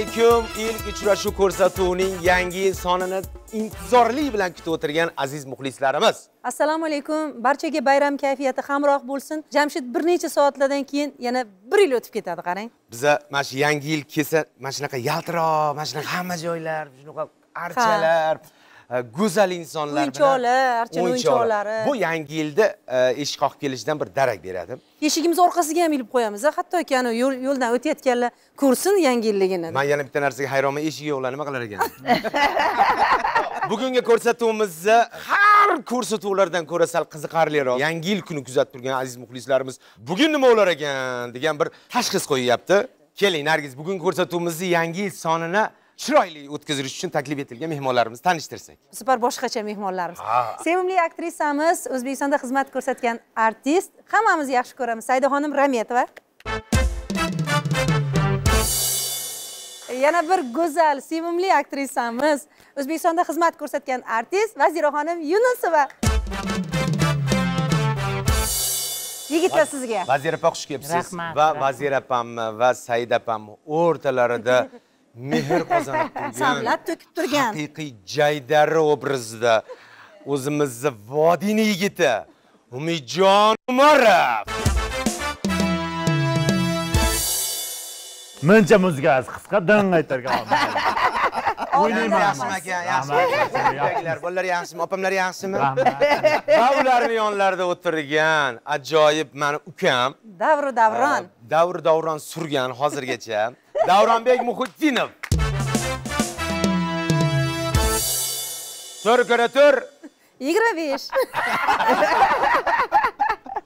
alaykum. Ilk uchrashuv ko'rsatuvining yangi yil sonini intizorlik bilan kutib o'tirgan aziz muxlislarimiz. Assalomu alaykum. Barchaga bayram kayfiyati hamroh bo'lsin. Jamshid bir necha soatlardan keyin yana bir yil o'tib ketadi qarang. Biza mana shu yangi yil kelsa mana shunaqa yaltiroq mana shunaqa hamma joylar shunaqa archalar. E, go'zal insonlar O'yinchoqlar, o'yinchoqlari. bu yangi yilda e, eshik qoqib kelishidan bir darak beradi. Eshigimiz orqasiga ham ilib qo'yamiz hattoki yo'l yo'ldan o'tayotganlar ko'rsin yangi yilligini. Man yana bitta narsaga hayronman eshik yo'qlar nima qilar ekan? Bugungi ko'rsatuvimizni har ko'rsatuvlardan ko'ra sal qiziqarliroq. Yangi yil kuni kuzatib turgan aziz muxlislarimiz bugun nima bo'lar ekan? degan bir tashxis qo'yyapti. Keling nargiz bugungi ko'rsatuvimizni yangi yil sonini chiroyli o'tkazish uchun taklif etilgan mehmonlarimizni tanishtirsak. Bu safar boshqacha mehmonlarimiz. Sevimli aktrisamiz o'zbekistonda xizmat ko'rsatgan artist. Hammamiz yaxshi ko'ramiz. Saidaxonim rametova. Yana bir go'zal sevimli aktrisamiz. O'zbekistonda xizmat ko'rsatgan artist vaziraxonim yunusova. Yigitlar sizga. Vazir opa xush kelibsiz. Rahmat, va rahmat. vazir opamni va said opamni o'rtalarida mehr qozonib turgan samlat to'kib turgan. Haqiqiy jaydari obrazida o'zimizni vodiyni yigiti umidjon umarov. Muncha muzikasi qisqa ding aytarkan o'ynayman yaxshimi aka yaxshimi bolalar yaxshimi opamlar yaxshimi? Va ularni yonlarida o'tirgan ajoyib mani ukam. Davru davron. Davr davron surgan hozirgacha davronbek muhiddinov tur ko'ra tur yigirma besh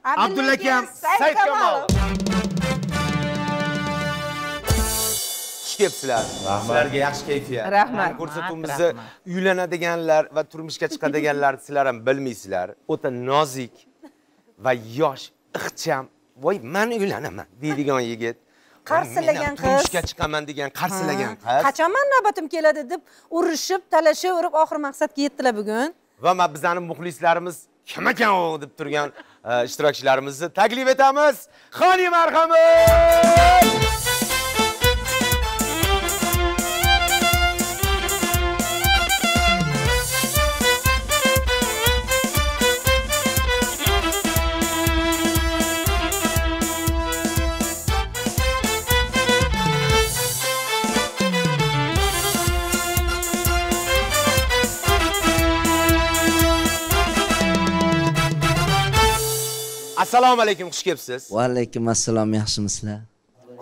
abdulla akam xush kelibsizlar sizlarga yaxshi kayfiyat. Rahmat. Ko'rsatuvimizni uylanadiganlar va turmushga chiqadiganlar sizlar ham bilmaysizlar. O'ta nozik va yosh ixcham. Voy man uylanaman deydigan yigit Ham qiz. turmushga chiqaman degan qarsilagan qiz. qachon navbatim keladi deb urishib talashaverib oxir maqsadga yetdilar bugun. Va mana bizani muxlislarimiz kim ekan u deb turgan e, ishtirokchilarimizni taklif etamiz. Xoni marhamat assalomu alaykum xush kelibsiz. Va alaykum assalom yaxshimisizlar?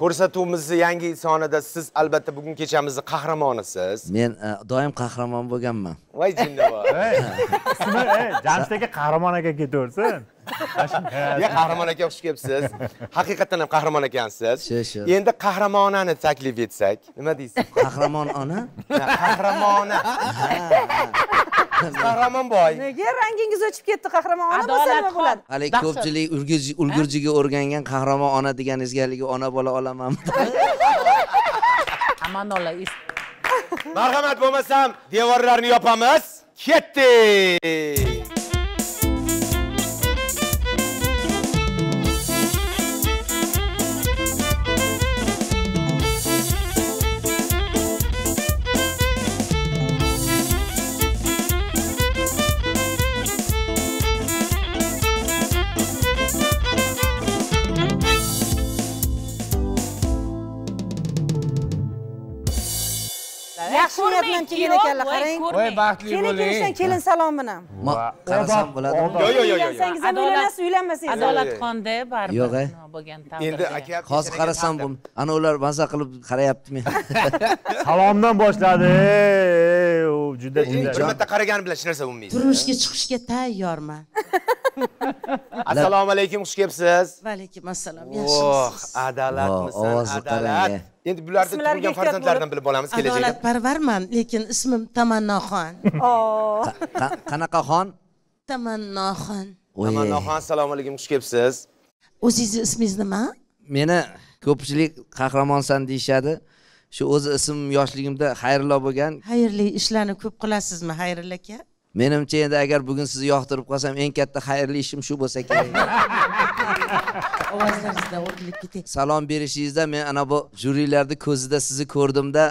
Ko'rsatuvimizni yangi sonida siz albatta bugun kechamizni qahramonisiz. Men e, doim qahramon bo'lganman. Voy ey jamshid aka qahramon aka ketaversin ya qahramon aka xush kelibsiz. Haqiqatdan ham qahramon ekansiz. Shu, shu. endi qahramonani taklif etsak nima deysiz? Qahramon ona? Qahramona qahramon boy. Nega rangingiz o'chib ketdi? Qahramon ona bo'lsa nima bo'ladi? Hali Dahshat. ko'pchilik ulgurji- ulgurjiga o'rgangan qahramon ona deganingizga haligi ona bola olamanmi amanola marhamat bo'lmasam devorlarni yopamiz. Ketdik yaxshi niyat bilan kelgan ekanlar qarang. voy baxtli kelin kelishdan kelin salom bilan qarasam bo'ladimi? yo yo yo yo uylansangiz ham Adolat- uylanasiz uylanmasangiz adolatxonda baribir Yo'q, e. nima bo'lgan endi aka hozir qarasam bu ana ular maza qilib qarayapti men salomdan boshladi u juda bir juda marta qaragani bilan hech narsa bo'lmaydi. Turmushga chiqishga tayyorman. Assalomu alaykum xush kelibsiz? Va alaykum assalom oh yaxshimisiz adalatmisan adalat. Qarang, endi bularda Ismlariga tug'ilgan bo'lib. bilib olamiz kelajakda adolatparvarman lekin ismim tamannoxon. Qa- qanaqa xon? Tamannoxon. Oy, amannoxon assalomu alaykum xush kelibsiz? O'zingizni ismingiz nima? Meni ko'pchilik qahramonsan deyishadi shu o'zi ismim yoshligimda xayrullo bo'lgan. Xayrli ishlarni ko'p qilasizmi xayrilla aka? Menimcha endi agar bugun sizni yoqtirib qolsam eng katta xayrli ishim shu bo'lsa kerak. Ovozlaringizdan o'rgilib ketay. Salom berishingizda men ana bu jyurilarni ko'zida sizni ko'rdimda.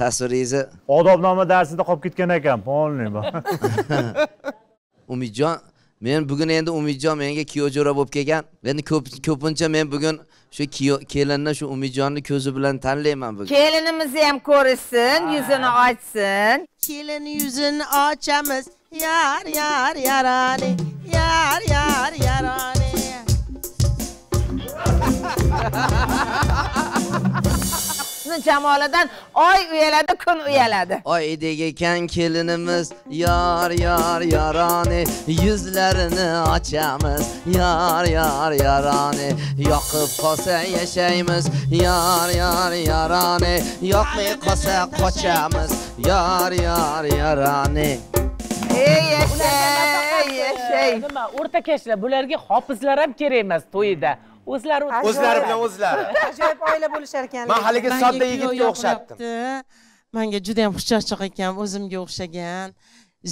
Tasviringizni odobnoma darsida qolib ketgan ekan полный umidjon men bugun endi umidjon menga kuyov jo'ra bo'lib kelgan. Endi ko'p ko'pincha men bugun shu kelinni shu umidjonni ko'zi bilan tanlayman bugun kelinimizni ham ko'rishsin yuzini ochsin. Kelin yuzini ochamiz yar yar yarani yar yar yarani sizni jamolidan oy uyaladi kun uyaladi. Oydek ekan kelinimiz yor yor yoroni yuzlarini ochamiz. Yor yor yoroni yoqib qolsa yashaymiz. Yor yor yoroni yoqmay qolsa qochamiz. Yor yor yoroni ey yashay yashay. nima o'rtakashlar bularga hofizlar ham kerak emas to'yida o'zlari o'zlari bilan o'zlari. Ajoyib oila bo'lishar ekan man haligi sodda yigitga o'xshatdim. menga juda yam xushchaqchaq ekan o'zimga o'xshagan.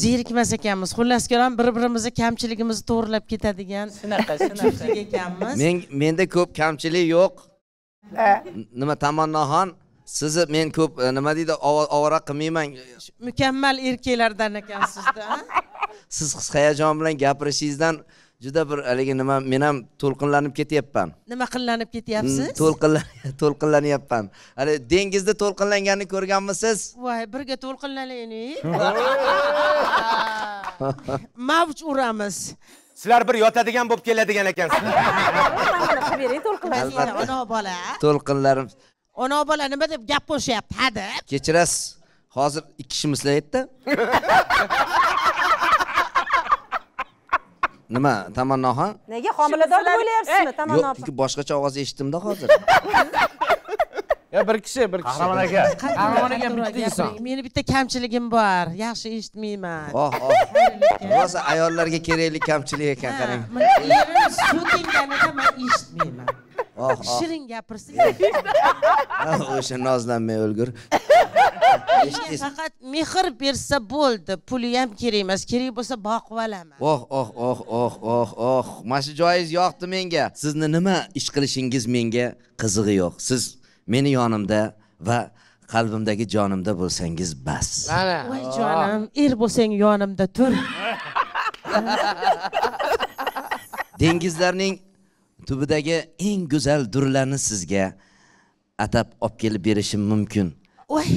Zerikmas ekanmiz. Xullas kalom bir birimizni kamchiligimizni to'g'irlab ketadigan shunaqa shunaqa. ekanmiz. Men menda ko'p kamchilik yo'q. Nima tamannoxon sizni men ko'p e, nima deydi ovo- ovora qilmayman. Mukammal erkaklardan ekansizda. Siz his hayajon bilan gapirishingizdan juda bir haligi nima men ham to'lqinlanib ketyapman. Nima qilinib Mm, ketyapsiz to'lqinlan to'lqinlanyapman. Hali dengizda to'lqinlanganini ko'rganmisiz? Voy birga to'lqinlanaylik mavj uramiz. Sizlar bir yotadigan bo'lib keladigan ekansizlar mana qilib bering to'lqinlansin ona bola. To'lqinlarim. Ona bola nima deb gap qo'shyapti? Hadeb kechirasiz. Hozir ikki kishimizlar yerda nima tamannoxon nega homilador deb o'ylayapsizmi tamanno yo'q opa chunki boshqacha ovoz eshitdimda hozir. Yo bir kishi bir kishi. Qahramon aka qahramon aka bitta inson. Meni bitta kamchiligim bor. Yaxshi eshitmayman. Oh oh. Rosa ayollarga kerakli kamchilik ekan qarang. Erim so'kinganida man eshitmayman shirin gapirsin o'sha nozlanmay o'lgur faqat mehr bersa bo'ldi puli ham kerak emas kerak bo'lsa boqib olaman. Oh oh oh oh oh oh. Mana shu joyingiz yoqdi menga. Sizni nima ish qilishingiz menga qizig'i yo'q. Siz meni yonimda va qalbimdagi jonimda bo'lsangiz bas. Mana. Voy jonim er bo'lsang yonimda tur. Dengizlarning tubidagi eng go'zal durlarni sizga atab olib kelib berishim mumkin. Voy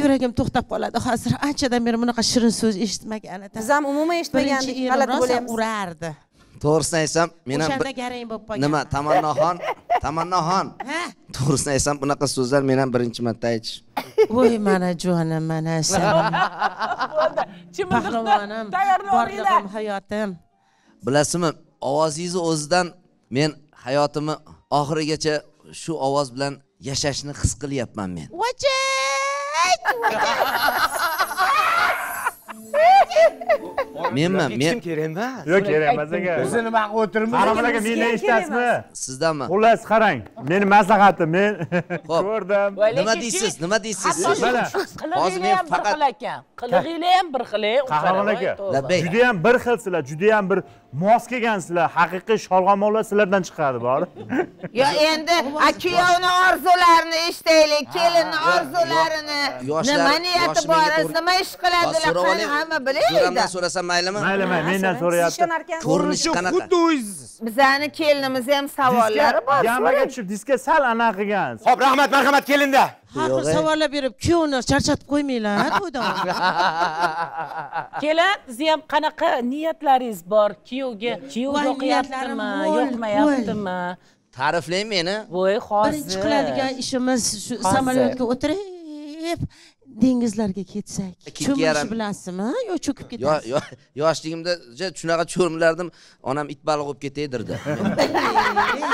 yuragim to'xtab qoladi hozir. Anchadan beri bunaqa shirin so'z eshitmagan edim biz ham umuman eshitmagandik g'alati bo'lyapmiz. urardi. To'g'risini aytsam men ham o'shanda garang bo'lib qolgan. nima tamannoxon tamannoxon ha? To'g'risini aytsam bunaqa so'zlar men ham birinchi marta aytish voy mana jonim mana sen pahlivonim borlig'im hayotim. Bilasizmi ovozingizni o'zidan men hayotimni oxirigacha shu ovoz bilan yashashni his qilyapman men. Menman hech men kim kerak emas yo'q kerak emas aka o'zini man o'tirmiz qahramon aka Bizga meni eshitasizmi? Sizdanmi xullas qarang. Meni maslahatim men ko'rdim. Nima deysiz nima deysiz. Hozir men faqat- xil ekan. Qilig'inglar ham bir xil ey Qahramon aka. Judayam bir xilsizlar judayam bir mos kelgansizlar. Haqiqiy sholg'omonlar sizlardan chiqadi bor. Yo endi kuyovni orzularini eshitaylik kelinni orzularini. yoshlar- nima niyati bor nima ish qiladilar qani. Hamma bilaydi Jo'ramdan so'rasam maylimi mayli mayli mendan so'rayapti ko'rinishi qanaqa xuddi o'zingiz bizani kelinimiz ham savollari bor yamaga tushib diskga sal anaqa qilgansiz ho'p rahmat marhamat kelinda har xil savollar berib kuyovni charchatib qo'ymanglar to'yda kelin sizni ham qanaqa niyatlaringiz bor? Kuyovga kuyov yoqyaptimi yoqmayaptimi? ta'riflang meni voy hozir. Birinchi qiladigan ishimiz shu samolyotga o'tirib dengizlarga ketsak. Yarim- bilasizmi yo cho'kib Yo- ketasiz yo- yoshligimda ja shunaqa cho'milardim onam it baliq bo'lib ketaydirdi Ey,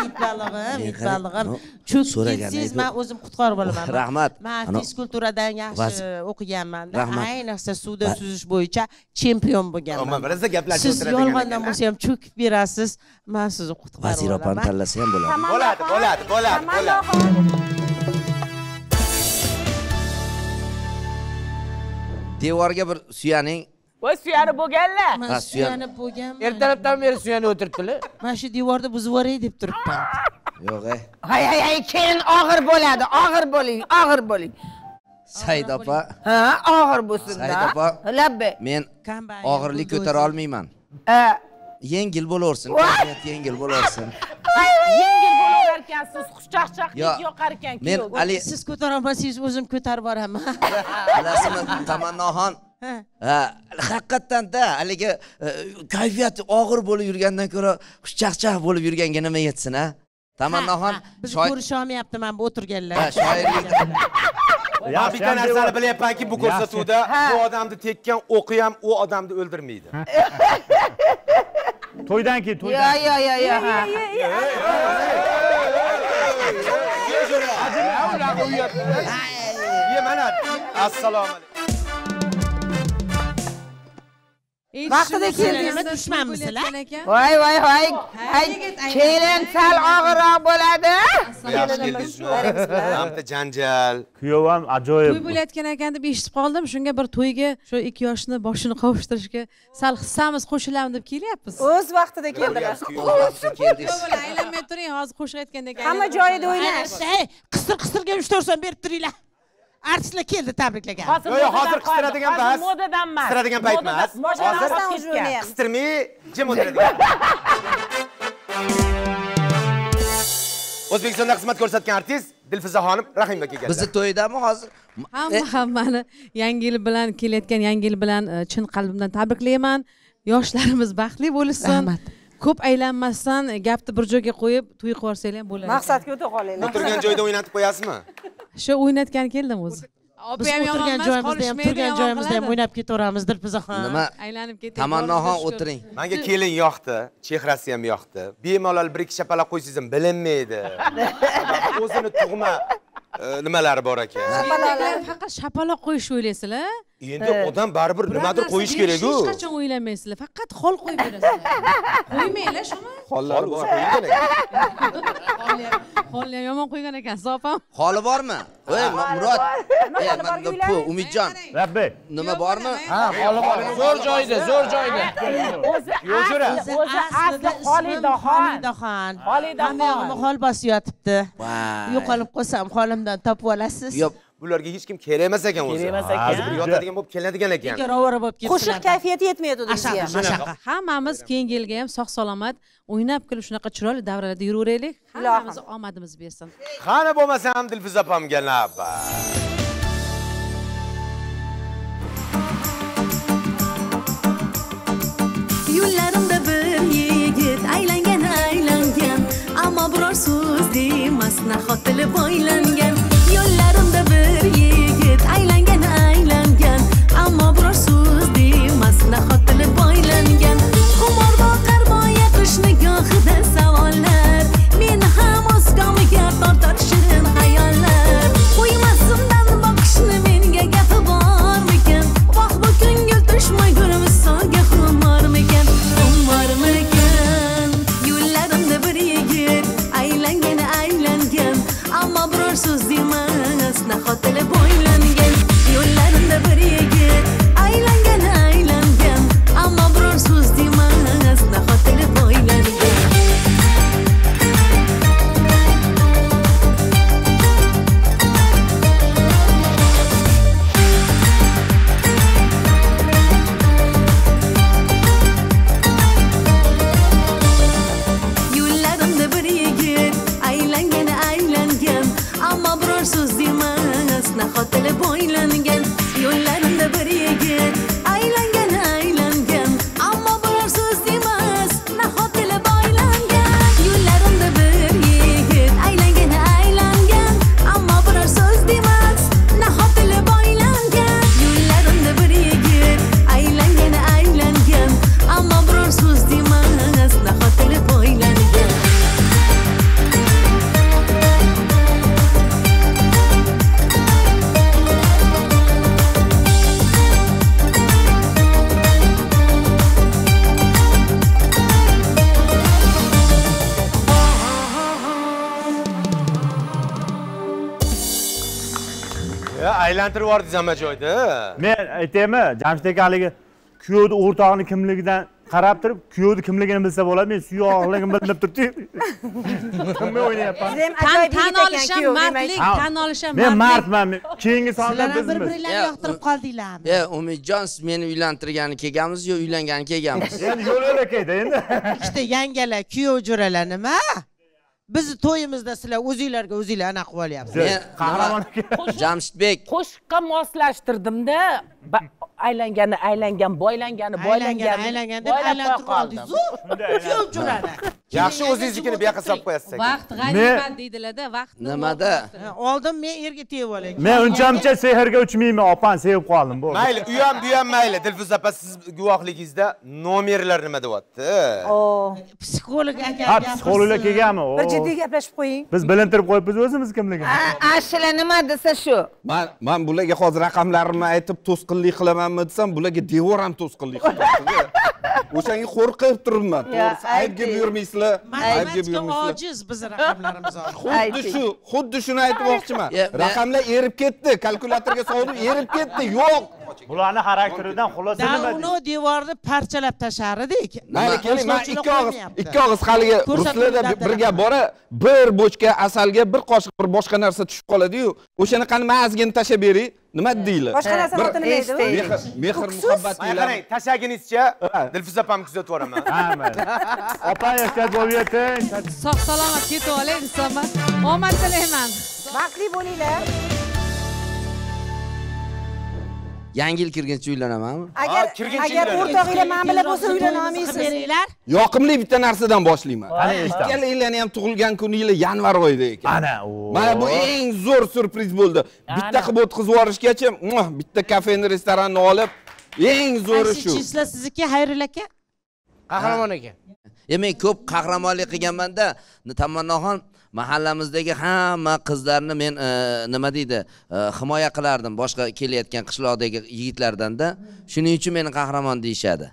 it balig'im it balig'im cho'kib ketsangiz man o'zim qutqarib olaman. Rahmat. man fizkulturadan yaxshi Rahmat. ayniqsa suvda suzish bo'yicha chempion bo'lganman. Birozda gaplashib siz yolg'ondan bo'lsa ham cho'kib berasiz man sizni qutqarib vazir opani olaman. tanlasa ham bo'ladi. Bo'ladi bo'ladi bo'ladi devorga bir suyaning. Voy suyanib bo'lganlar. Man suyanib bo'lganman ertalabdan beri suyanib o'tiribdilar. Mana shu devorni buzib yuboray deb turibman. Yo'q ey hay hay hay keyin og'ir bo'ladi og'ir bo'ling og'ir bo'ling. Said opa. ha og'ir bo'lsin-da. Said opa. labbi men og'irlik ko'tara olmayman yengil bo'laversin kayfiyat yengil bo'laversin. Yengil bo'laverar ekansiz xushchaqchaqlik yoqar ekan men ali siz ko'tara olmasangiz o'zim ko'tarib boraman. Bilasizmi tamannoxon Ha. ha haqiqatdan-da haligi e, kayfiyati og'ir bo'lib yurgandan ko'ra xushchaqchaq bo'lib yurganga nima yetsin a tamannoxon bizni shoir ko'risholmayapti mana bu o'tirganlar. Ha, shoirlik man bitta narsani bilyapmanki bu ko'rsatuvda bu odamni tekkan o'qi ham u odamni o'ldirmaydi to'ydan keyin yo to'ydan yo yo yo ha. ye mana assalomu alaykum vaqtida keldingiz. nima dushmanmisizlar voy voy voy kelin sal og'irroq bo'ladi yaxshi keldingizmi hamda janjal kuyov ham ajoyib to'y bo'layotgan ekan deb eshitib qoldim shunga bir to'yga shu ikki yoshni boshini qovushtirishga sal hissamiz qo'shilamiz deb kelyapmiz. O'z vaqtida keldilar aylanmay turing hozir qo'shiq aytgandek hamma joyida o'ynash qisir qisirga uch to'rt so'm berib turinglar artistlar keldi tabriklagan hozir Yo'q, hozir qistiradigan emas. modadan emas Qistiradigan payt emas. Hozir- qistirmay jim o'tiradigan o'zbekistonda xizmat ko'rsatgan artist dilfuza xonim rahimaga keldi. Bizni to'ydami hozir? Hamma E, hammani yangi yil bilan kelayotgan yangi yil bilan e, chin qalbimdan tabriklayman. Yoshlarimiz baxtli bo'lishsin Rahmat. Ko'p aylanmasdan gapni bir joyga qo'yib to'y qilib yuborsanglar ham bo'ladi maqsadga o'ta qolinglar o'tirgan joyda o'ynatib qo'yasizmi? Shu o'ynatgani keldim o'zi. Biz o'tirgan joyimizda ham turgan joyimizda ham o'ynab ketaveramiz dilfuzaxon nima? Aylanib ketib tamannoxon o'tiring. Manga kelin yoqdi. Chehrasi ham yoqdi. Bemalol bir ikki shapaloq qo'ysangiz ham bilinmaydi o'zini tug'ma e, nimalari bor ekan? Faqat shapaloq qo'yishni o'ylaysizlar endi odam baribir nimadir qo'yish kerak-ku hech qachon o'ylamaysizlar faqat xol qo'yib berasizlar qo'ymanglar shuni. Hollari bor. qo'yilgan ekan. Xolni ham yomon qo'ygan ekansiz opam holi bormi? Ey murod umidjon. Rabbi. Nima bormi? Ha holi bor. zo'r joyda zo'r joyda. O'zi o'zi asli xolidaxon. Xolidaxon. Xolidaxon. hammog'imni xol bosib yotibdi. Yo'qolib qolsam xolimdan topib olasiz. Yo'q bularga hech kim kerak emas ekan o'zi. Kerak emas ekan. hozir bir yotadigan bo'lib kelinadigan ekan. Rovora bo'lib qo'shiq ketdilar kayfiyati yetmaydi mashaqa hammamiz keyingi yilga ham sog' salomat o'ynab kulib shunaqa chiroyli davralarda yuraveraylik. Hammamiz omadimiz bersin. Qani bo'lmasam dilfuza opamga navbat yo'llarimda bir yigit aylangan aylangan. Ammo biror so'z demas nahotili boylangan yo'llarimda bir yigit aylan aylantirib yubordingiz hamma joyda men aytaymi jamshid aka haligi kuyovni o'rtog'ini kimligidan qarab turib kuyovni kimligini bilsa bo'ladi men suyog'ligini bilib turibdi. Kimni o'ynayapman? Tan olish ham mardlik tan olish ham men mardman men- keyingi sonda sizlar ham bir biringlarni yoqtirib qoldinglarmi e umidjon siz meni uylantirgani kelganmiz yo uylangani kelganmiz? Endi yo'l yo'lakayda endi. Ikkita yangalar kuyov jo'ralar nima bizni to'yimizda sizlar o'zinglarga o'zinglar anaqa qilib olyapsiz. Men qahramon aka jamshidbek. Qo'shiqqa moslashtirdimda aylangani aylangan boylangani boylangan aylangan deb aylantirib oldingiz kuyov jo'rani yaxshi o'zingizniki bu yoqqa solib qo'yasiz aka vaqt g'animat deydilarda vaqt nimada? oldin men erga tegib olay men uncha sehrga uchmayman opani sevib qoldim bo'ldi. Mayli u ham bu ham mayli. Dilfuza opa siz guvohligingizda nomerlar nima deyapti? Psixolog aka ha psixologlar kelganmi bir jiddiy gaplashib qo'ying. Biz bilintirib qo'yibmiz o'zimiz kimligini. Ashula nima desa shu. Man man bularga hozir raqamlarimni aytib to'sqinlik qilamanmi desam bularga devor ham to'sqinlik qilyapti o'shanga qo'rqib turibman. To'g'risi aybga buyurmaysizlar aybga matematika buyurmaysizlar ojiz bizni raqamlarimiz xuddi shu xuddi shuni aytmoqchiman raqamlar erib ketdi kalkulyatorga soldim erib ketdi yo'q. Bularni xarakteridan xulosa nima davno devorni parchalab tashlar edik mayli keling man ikki og'iz ikki og'iz haligi ruslarda birga qiladi. bora bir bochka asalga bir qoshiq bir boshqa narsa tushib qoladiyu. O'shani qani man ozgina tashlab beray nima deydilar boshqa narsa xotinmaydi mehr muhabbat mana qarang tashlagunizcha dilfuza opamni kuzatib mayli opa ehtiyot bo'lib yeting sog' salomat ketib oling insonman. Omad tilayman. Baxtli bo'linglar yangi yil kirguncha uylanamanmi? Agar agar o'rtog'inglar man bilan bo'lsa uylana To'yimizni olmaysiz qilib beringlar yoqimli bitta narsadan boshlayman. Qani eshitaman ikkalanglarni ham tug'ilgan kuninglar yanvar oyida ekan. Ana mana bu eng zo'r syurpriz bo'ldi. Bitta qilib o'tkazib yuborishgacha bitta kafeni restoranni olib eng zo'ri shu. chislar sizniki? Xayrul aka? Qahramon aka. E men ko'p qahramonlik qilganmanda tamannoxon mahallamizdagi hamma qizlarni men e, nima deydi e, himoya qilardim boshqa kelayotgan qishloqdagi yigitlardanda. Shuning uchun meni qahramon deyishadi.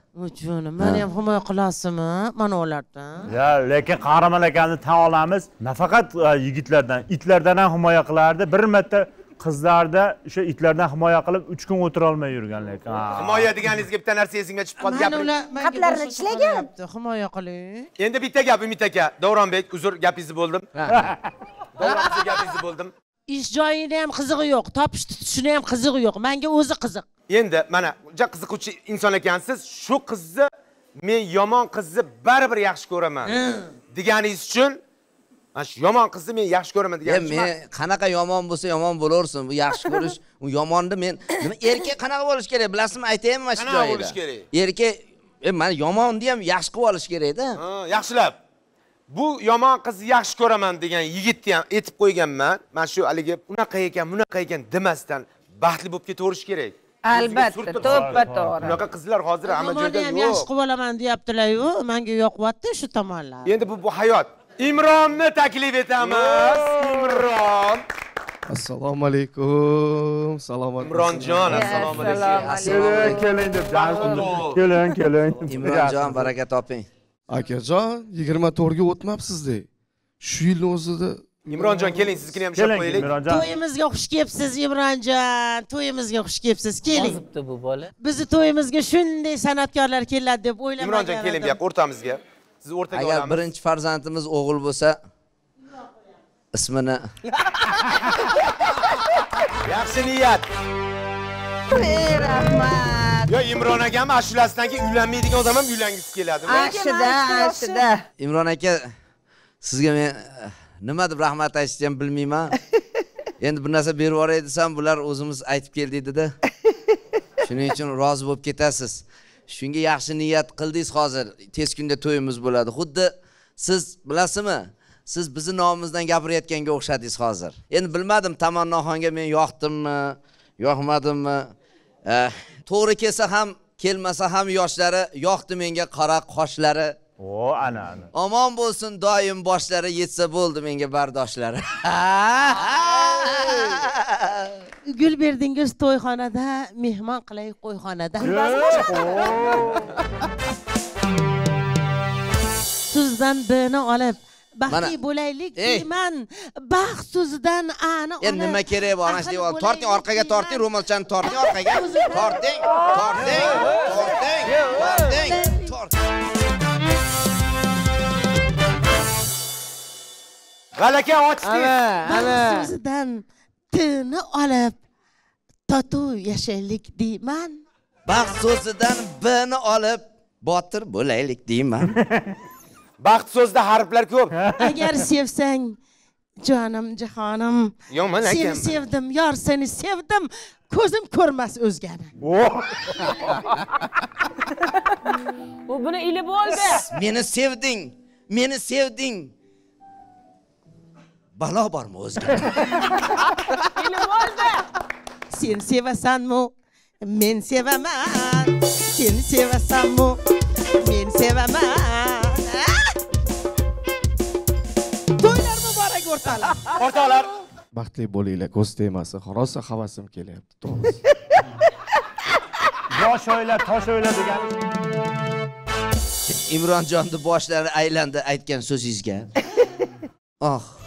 Jonim mani ham himoya qilasizmi mana ulardan? Ya lekin qahramon akani tan olamiz. Nafaqat e, yigitlardan itlardan ham himoya qilardi. Bir marta qizlarda o'sha itlardan himoya qilib uch kun o'tirolmay yurgan lekin himoya deganingizga bitta narsa esingga tushib qoldi mana gapiring Qatlarini tishlagan. himoya qiling. Endi bitta gap umid aka. Davronbek uzr gapingizni bo'ldim. Davron gapingizni bo'ldim. Ish joyini ham qizig'i yo'q topish tutishini ham qizig'i yo'q. Manga o'zi qiziq. Endi mana juda qiziquvchi inson ekansiz shu qizni men yomon qizni baribir yaxshi ko'raman deganingiz uchun mana shu yomon qizni men yaxshi ko'raman uchun men qanaqa yomon bo'lsa yomon bo'laversin bu yaxshi ko'rish u yomonni men nima erkak qanaqa bo'lishi kerak bilasizmi aytaymi mana shu Qanaqa joyida bo'lishi kerak? erkak e mana yomonni ham yaxshi qilib olish kerakda. Ha, yaxshilab. Bu yomon qizni yaxshi ko'raman degan yigitni ham aytib qo'yganman. Mana shu haligi unaqa ekan bunaqa ekan demasdan baxtli bo'lib ketaverish kerak. Albatta to'ppa to'g'ri. Bunaqa qizlar hozir hamma yomonni joyda ham yo'q. yaxshi qilib olaman deyaptilar-yu manga yoqyapti shu tomonlar. Endi bu bu hayot imronni taklif etamiz. Imron. Assalomu alaykum. salomat imronjon assalomu alaykum keling deb keling keling imronjon baraka toping. Akajon yigirma to'rtga o'tmabsizda shu yilni o'zida imronjon keling siznikini ham ushlab qo'yaylik. To'yimizga xush kelibsiz imronjon to'yimizga xush kelibsiz. Keling. Yozibdi bu bola. Bizni to'yimizga shunday san'atkorlar keladi deb o'ylamagan imronjon keling bu yoqqa o'rtamizga sizni o'rtaga agar olamiz. birinchi farzandimiz o'g'il bo'lsa ismini yaxshi niyat. Rahmat. Yo imron akam ashulasidan keyin uylanmaydigan odam ham uylangisi keladimi ashida ashida. imron aka sizga men eh, nima deb rahmat aytishni ham bilmayman. Endi bir narsa berib yuboray desam bular o'zimiz aytib keldik dedi shuning uchun rozi bo'lib ketasiz shunga yaxshi niyat qildingiz hozir. Tez kunda to'yimiz bo'ladi. Xuddi siz bilasizmi? Siz bizni nomimizdan gapirayotganga o'xshadingiz hozir. Endi bilmadim tamannoxonga men yoqdimmi yoqmadimmi. Eh, to'g'ri kelsa ham kelmasa ham yoshlari yoqdi menga qora qoshlari. O ana ana. Omon bo'lsin doim boshlari yetsa bo'ldi menga bardoshlari. Gul berdingiz to'yxonada mehmon qilay qo'yxonada. Tuzdan bini olib baxtli bo'laylik Ey. deyman. Baxt so'zidan ani endi nima keragi bor ana shu torting orqaga torting ro'molchani torting orqaga. Torting torting torting torting g'alaka ochdingiz baxt so'zidan tini olib totuv yashaylik deyman. Baxt so'zidan bni olib botir bo'laylik deyman. Baxt so'zida harflar ko'p. Agar sevsang jonim jihonim. Yomon seni ekan. sevdim yor seni sevdim. Ko'zim ko'rmas o'zgani. U buni ilib oldi. Meni sevding meni sevding balo bormi oldi sen sevasanmi? Men sevaman. Sen sevasanmi? Men sevaman. To'ylar muborak o'rtoqlar o'rtoqlar baxtli bo'linglar ko'z tegmasin rosa havasim kelyapti to'g'risi yosh o'yla tosh o'yla degan. Imronjonni boshlari aylandi aytgan so'zingizga. Oh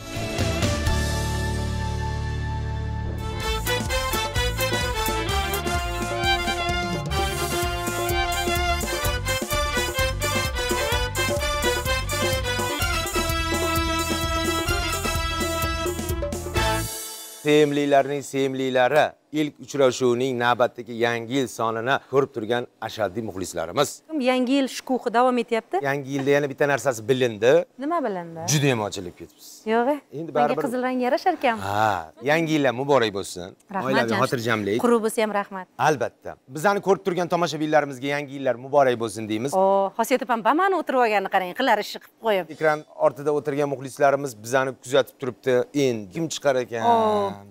sevimlilerinin sevimlilari ilk uchrashuvning navbatdagi yangi yil sonini ko'rib turgan ashaddiy muxlislarimiz. Yangi yil shukuhi davom etyapti? Yangi yilda yana bitta narsasi bilindi. Nima bilindi? Juda ham ochilib ketibsiz. Yo'q Endi baribir- qizil rang yarashar ekan. Ha yangi yillar muborak bo'lsin. Rahmat oilaviy xotirjamlik. Quruq bo'lsa ham rahmat. Albatta. Bizani ko'rib turgan tomoshabinlarimizga yangi yillar muborak bo'lsin deymiz. O xosiyat opam bamani o'tirib olganini qarang qilar ishi qilib qo'yib. Ekran ortida o'tirgan muxlislarimiz bizani kuzatib turibdi. Endi kim chiqar ekan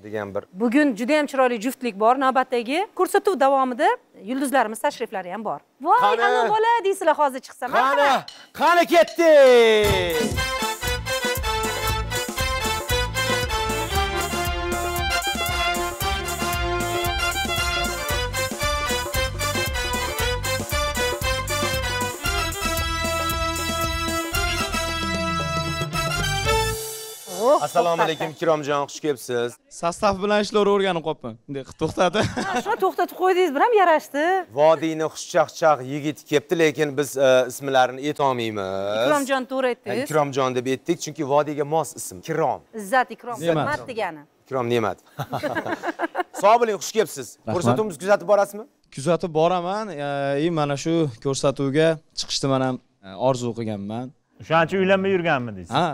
degan bir bugun juda ham chiroyli juftlik bor. Navbatdagi ko'rsatuv davomida yulduzlarimiz tashriflari ham bor. Voy ana bola deysizlar hozir chiqsa. Qani? Qani ketdi assalomu alaykum ikromjon xush kelibsiz. Sostav bilan ishlar o'rganib qolibman bunday qilib to'xtadi. Shuni to'xtatib qo'ydingiz bir ham yarashdi. Vodiyni xushchaqchaq yigit kelibdi lekin biz e, ismlarini aytolmaymiz. Ikromjon to'g'ri Ha, aytdingiz. Ikromjon deb aytdik chunki vodiyga mos ism ikrom izzat ikrom. Ne'mat. hurmat degani. Ikrom ne'mat. Sog' bo'ling xush kelibsiz. Ko'rsatuvimizni kuzatib borasizmi? Kuzatib boraman. E, и mana shu ko'rsatuvga chiqishni man ham e, orzu qilganman. O'shaning uchun uylanmay yurganmidingiz ha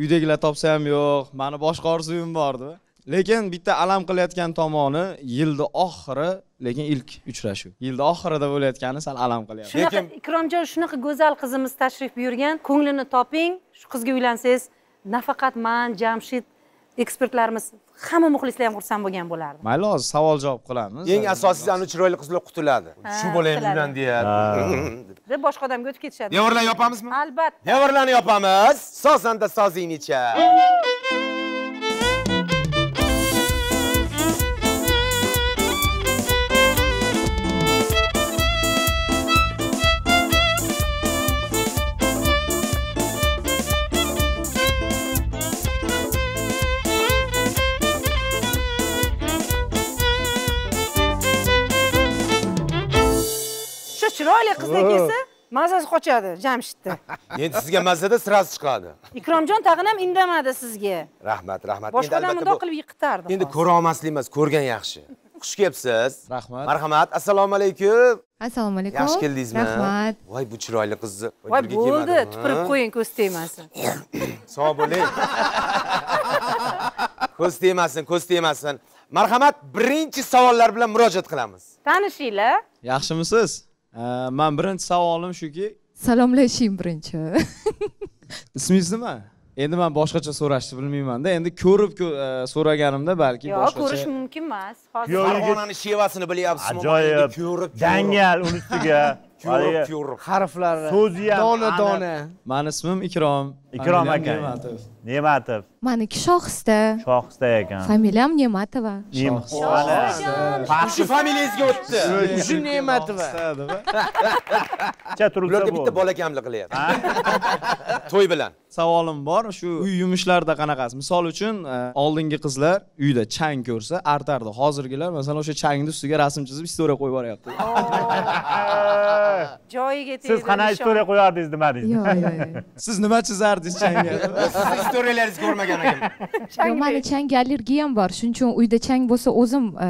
uydagilar topsa ham yo'q mani boshqa orzuyim bordi. Lekin bitta alam qilayotgan tomoni yilni oxiri lekin ilk uchrashuv. Yilni oxirida bo'layotgani sal alam qilyapti. Shunaqa ikromjon shunaqa go'zal qizimiz tashrif buyurgan. Ko'nglini toping shu qizga uylansangiz nafaqat man jamshid ekspertlarimiz hamma muxlislar ham xursand bo'lgan bo'lardi. Mayli hozir savol javob qilamiz. Eng asosiysi ana chiroyli qizlar qutuladi shu bola ham uylandi deyapti deb boshqa odamga o'tib ketishadi. Devorlarni yopamizmi? Albatta. Devorlarni yopamiz. Sozanda sozingnicha chiroyli qizlar kelsa mazasi qochadi jamshidni endi sizga mazada sirasi chiqadi. Ikromjon tag'in ham indamadi sizga. Rahmat rahmat. Boshqa Endi odam albatta mundoq bu- qilib yiqitardi endi ko'ra olmaslik emas ko'rgan yaxshi. Xush kelibsiz. Rahmat. Marhamat assalomu alaykum. Assalomu alaykum yaxshi keldingizmi? Rahmat. Voy bu chiroyli qizni voy bo'ldi tupurib qo'ying ko'z tegmasin. Sog' bo'ling. Ko'z tegmasin ko'z tegmasin. Marhamat birinchi savollar bilan murojaat qilamiz. Tanishinglar. Yaxshimisiz man birinchi savolim shuki salomlashing birinchi ismingiz nima endi man boshqacha so'rashni bilmaymanda endi ko'rib ko- e, so'raganimda balki yo'q ko'rish mumkin emas hozir farg'onani shevasini bilyapsizmi ajoyib ko'rib dangal uni ustiga Haligi Kuyruq. harflari so'zi ham dona dona mani ismim ikrom ikrom aka Ne'matov. maniki shohista shohista ekan. Familiyam ne'matova. Shu familiyangizga o'tdi. Shu ne'matova. Ularga bitta bo'ldi. bola kamlik qilyapti. To'y bilan. Savolim bor shu uy yumushlarida qanaqasi? Misol uchun e, oldingi qizlar uyda chang ko'rsa artardi hozirgilar masalan o'sha changni ustiga rasm chizib istoriya qo'yib yuboryapti joyiga tegdi siz qanaqa istoriya qo'yardingiz demadingiz? Yo'q yo'q siz nima chizardingiz changga? Sizni istoriyalaringizni ko'rmagan ekan. Yo'q mani changga allergiyam bor. Shuning uchun uyda chang bo'lsa o'zim e,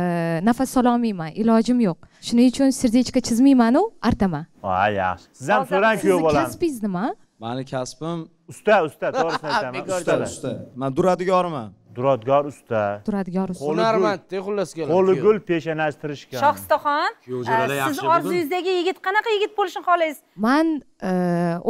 nafas sololmayman ilojim yo'q. Shuning uchun serdechka chizmaymanu artaman. Ha yaxshi. Siz ham so'rang kuyov bolani kasbingiz nima mani kasbim usta usta to'g'risini aytaman usta. usta. Man duradgorman duradgor usta. Duradgor usta. Hunarmandda xullas qo'li gul peshonasi tirishgan shohistaxon siz orzungizdagi yigit qanaqa yigit bo'lishini xohlaysiz? Man e,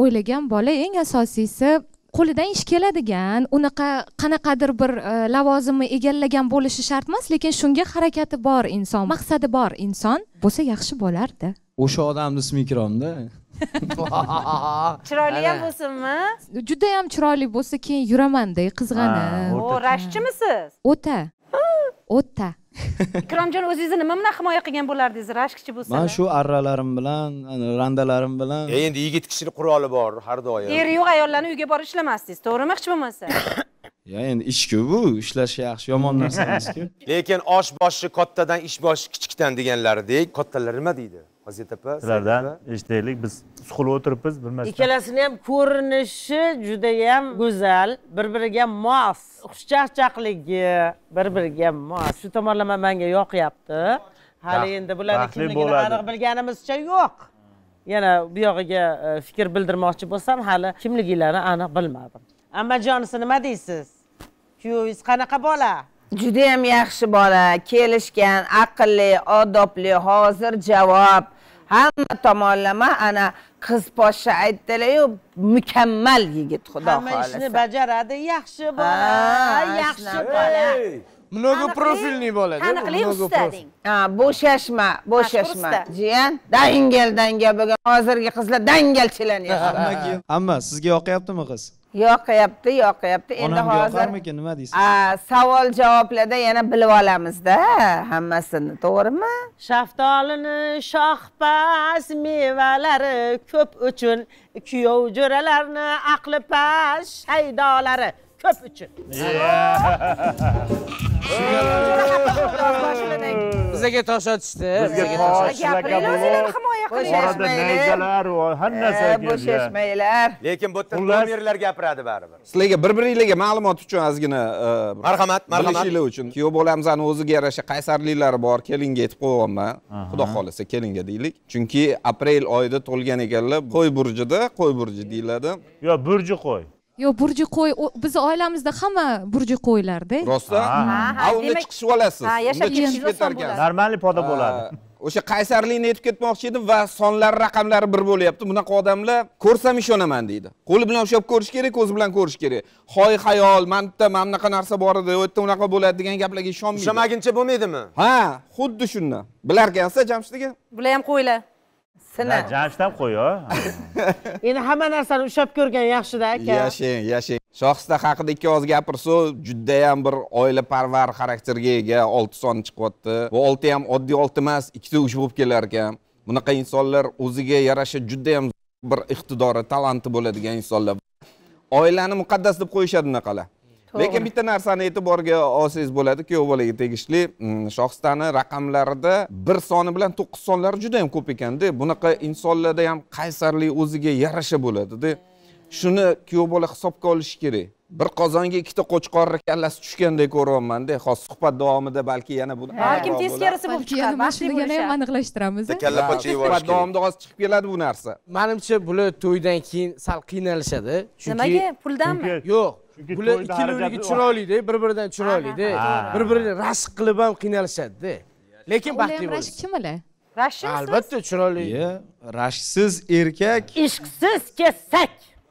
o'ylagan bola eng asosiysi qo'lidan ish keladigan unaqa qanaqadir bir e, lavozimni egallagan bo'lishi shart emas lekin shunga harakati bor inson maqsadi bor inson bo'lsa yaxshi bo'lardi. O'sha odamni ismi ikromda. Chiroyli ham bo'lsinmi? Judayam chiroyli bo'lsa keyin yuramanda qizg'anib o rashkchimisiz o'ta. O'ta ikromjon o'zingizni nima bilan himoya qilgan bo'lardingiz? Rashkchi bo'lsa man shu arralarim bilan randalarim bilan. E, endi yigit kishini quroli bor har doim. Eri yo'q ayollarni uyga borib ishlamasdingiz. To'g'rimi hech bo'lmasa? Ya endi ishku bu. Ishlash yaxshi yomon narsa emasku lekin osh boshi kattadan ish boshi kichikdan deganlaridek kattalar nima deydi hozir opa sizlardan eshitaylik biz suqilib o'tiribmiz bilmasdan ikkalasini ham ko'rinishi judayam go'zal bir biriga mos xushchaqchaqligi bir biriga mos shu tomonlama manga yoqyapti hali endi bularni kimligini aniq bilganimizcha yo'q yana bu yog'iga e, fikr bildirmoqchi bo'lsam hali kimligilarini aniq bilmadim ammajonisi nima deysiz kuyovingiz qanaqa bola judayam yaxshi bola kelishgan aqlli odobli hozir javob hamma tomonlama ana qiz poshsha aytdilaru mukammal yigit xudo hamma ishni xohlasa. bajaradi yaxshi bola Ha, yaxshi bola. Много profilniy bo'ladi taniqli много usta profil. deng. Ha bo'shashma bo'shashma. jiyan dangal dangal bo'lgan hozirgi qizlar dangalchilanyapti hammaga amma sizga yoqyaptimi qiz yoqyapti yoqyapti endi hozir yoqarmikin? nima deysiz? savol javoblarda yana bilib olamizda hammasini to'g'rimi? Shaftolini shohpas mevalari ko'p uchun kuyov jo'ralarni aqli past shaydolari ko'p uchun bizga tosh otishdi bizga tosh himoya orada va har keldi bo'shashmanglar lekin bu yerda nomerlar gapiradi baribir sizlarga bir biringlarga ma'lumot uchun ozgina marhamat marhamat. bilishinglar uchun kuyov bolamizani o'ziga yarasha qaysarliklari bor kelinga aytib qo'yyapman xudo xohlasa kelinga deylik chunki aprel oyida tug'ilgan ekanlar qo'y burjida qo'y burji deyiladi. Yo burji qo'y yo'q burji qo'y bizni oilamizda hamma burji qo'ylarda rostdan? Ha, a unda demak- chiqishib olasiz. Ha, yashab ketar ekan normalniy poda bo'ladi. o'sha qaysarlikni aytib ketmoqchi edim va sonlar raqamlari bir bo'lyapti. Bunaqa odamlar ko'rsam ishonaman deydi. Qo'li bilan ushlab ko'rish kerak ko'zi bilan ko'rish kerak. Hoy hayol mana bu yerda mana bunaqa narsa bor edi u yerda unaqa bo'ladi degan gaplarga ishonmaydi. Ushlamaguncha bo'lmaydimi? Ha xuddi shundan. Bilarkansiz jamshid aka bular ham qo'ylar sina jamshid ham qo'y endi hamma narsani ushlab ko'rgan yaxshida aka. Yashang yashang. Shohista haqida ikki og'iz gapirsak judayam bir oilaparvar xarakterga ega olti son chiqyapti. Bu olti ham oddiy olti emas ikkita uch bo'lib kelar ekan. Bunaqa insonlar o'ziga yarasha judayam bir iqtidori talanti bo'ladigan insonlar. Oilani muqaddas deb qo'yishadi bunaqalar lekin bitta narsani e'tiborga olsangiz bo'ladi. Kuyov bolaga tegishli mm, shohistani raqamlarida bir soni bilan to'qqiz sonlari juda yam ko'p ekanda. Bunaqa insonlarda ham qaysarlik o'ziga yarasha bo'ladida shuni kuyov bola hisobga olishi kerak. Bir qozonga ikkita qo'chqorni kallasi tushgandek ko'ryapmanda hozir suhbat davomida balki yana bu balkim teskarisi bo'lib balki yana chiqadi mana baxtli shuni yana ham aniqlashtiramiz kalla pocha suhbat davomida hozir chiqib keladi bu narsa. Manimcha bular to'ydan keyin sal qiynalishadi. Chunki nimaga? Puldanmi? Yo'q. Chunki bular xarajati- chiroylida bir biridan chiroylida bir birini rashk qilib ham qiynalishadida lekin ular baxtli ham bo'lishadi rashkchimilar rashkchimisiz albatta chiroyli rashksiz erkak. Ishqsiz kesak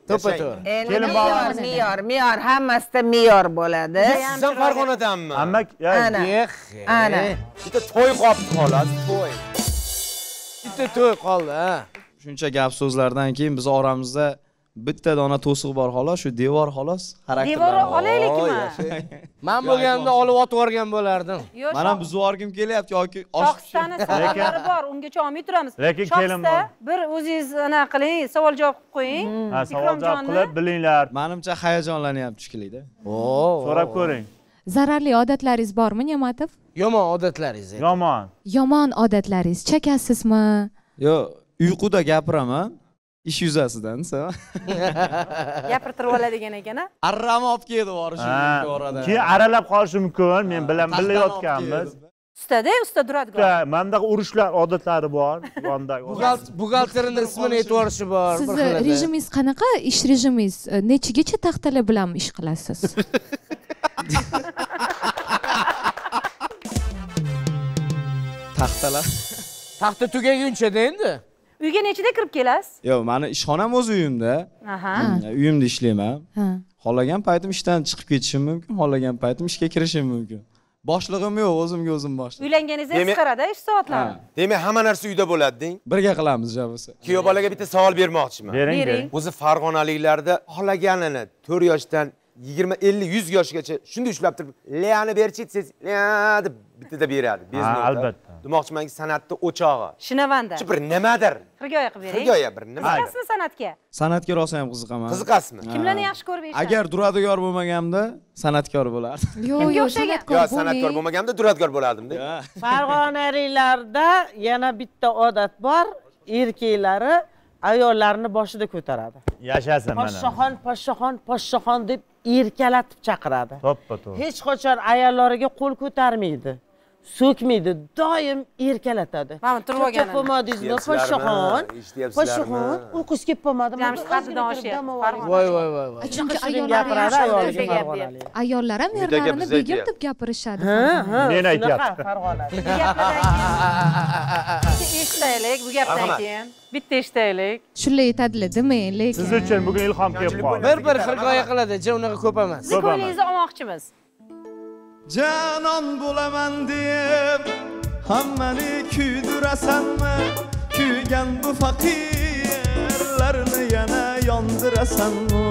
to'ppa to'g'ri endi Kelin me'yor bog'lanadi. me'yor me'yor hammasida me'yor bo'ladi. Siz ham farg'onadanmi amma ana. Eh, ana. Bitta to'y qolibdi xolos to'y. Bitta to'y qoldi ha. Shu shuncha gap so'zlardan keyin biz oramizda bitta dona to'siq bor xolos. Shu devor xolos Devori olaylikmi? man bo'lganimda olib otib yuborgan bo'lardim. Yo'q, man ham buzib yuborgim kelyapti yoki shoxistani savollari bor ungacha olmay turamiz Lekin Shoxista, bir o'zingiz anaqa qiling savol javob qilib qo'ying. Ha savol javob qilib bilinglar. Manimcha hayajonlanyapti shekillida so'rab ko'ring. Zararli odatlaringiz bormi ne'matov yomon odatlaringiz. Yomon. Yomon odatlaringiz chekasizmi yo'q uyquda gapiraman ish yuzasidan gapirtirib oladigan ekan a arrani olib keldi borishi mumkin orada. keyin aralab qolishi mumkin men bilan birga yotganmiz ustada usta duradgor. Manda urushlar odatlari bor buxgalterini ismini aytib yuborishi bor bir sizni rejimingiz qanaqa? Ish rejimingiz. Nechigacha taxtalar bilan ish qilasiz? Taxtalar taxta tugagunchada endi uyga nechida kirib kelasiz? Yo'q mani ishxonam o'z uyimda. Aha. Uyimda ishlayman. Ha. xohlagan paytim ishdan chiqib ketishim mumkin xohlagan paytim ishga kirishim mumkin. Boshlig'im yo'q o'zimga o'zim boshliq uylanganingizda qisqarada ish soatlari demak hamma narsa uyda bo'ladi deng? Birga qilamiz bo'lsa kuyov bolaga bitta savol bermoqchiman Bering, Bering. o'zi farg'onaliklarda xohlaganini to'rt yoshdan yigirma ellik yuz yoshgacha shunday ushlab turib leani berchi desangiz le deb bittada beradi. Albatta. Demoqchimanki san'atni o'chog'i. Shinavanda shu bir nimadir? Xirgoya qilib bering xirgoya bir nima qiziqasizmi san'atga? San'atga rosa ham qiziqaman. Qiziqasizmi? Kimlarni yaxshi ko'rib agar duradgor bo'lmaganimda san'atkor bo'lardim. Yo'q Kimga yo'q o'xshagan? san'atkor yo san'atkor bo'lmaganimda duradgor bo'lardimda. Farg'onaliklarda yana bitta odat bor. Erkaklari ayollarni boshida ko'taradi. Yashasin mana. Poshshaxon poshshaxon poshshaxon deb erkalatib chaqiradi. To'ppa to'g'ri hech qachon ayollariga qo'l ko'tarmaydi so'kmaydi doim erkalatadi. Mana turib pomadingizni Eshityapsizlarmi? poshshaxon poshshaxon uyqusi kelib qolmadi oshyapti Farg'ona. voy voy voy voy. Chunki ayollar ham erlarini biz begim deb gapirishadi. Ha ha. Men aytyapti. eshitaylik bu gapdan keyin. Bitta eshitaylik. Shunday aytadilar demang lekin siz uchun bugun ilhom kelib qoldi. bir bir xirgoya qiladi ja unaqa ko'p emas sizni ko'nglingizni olmoqchimiz janon bo'laman deb hammani kuydirasanmi kuygan bu faqirlarni yana yondirasanmi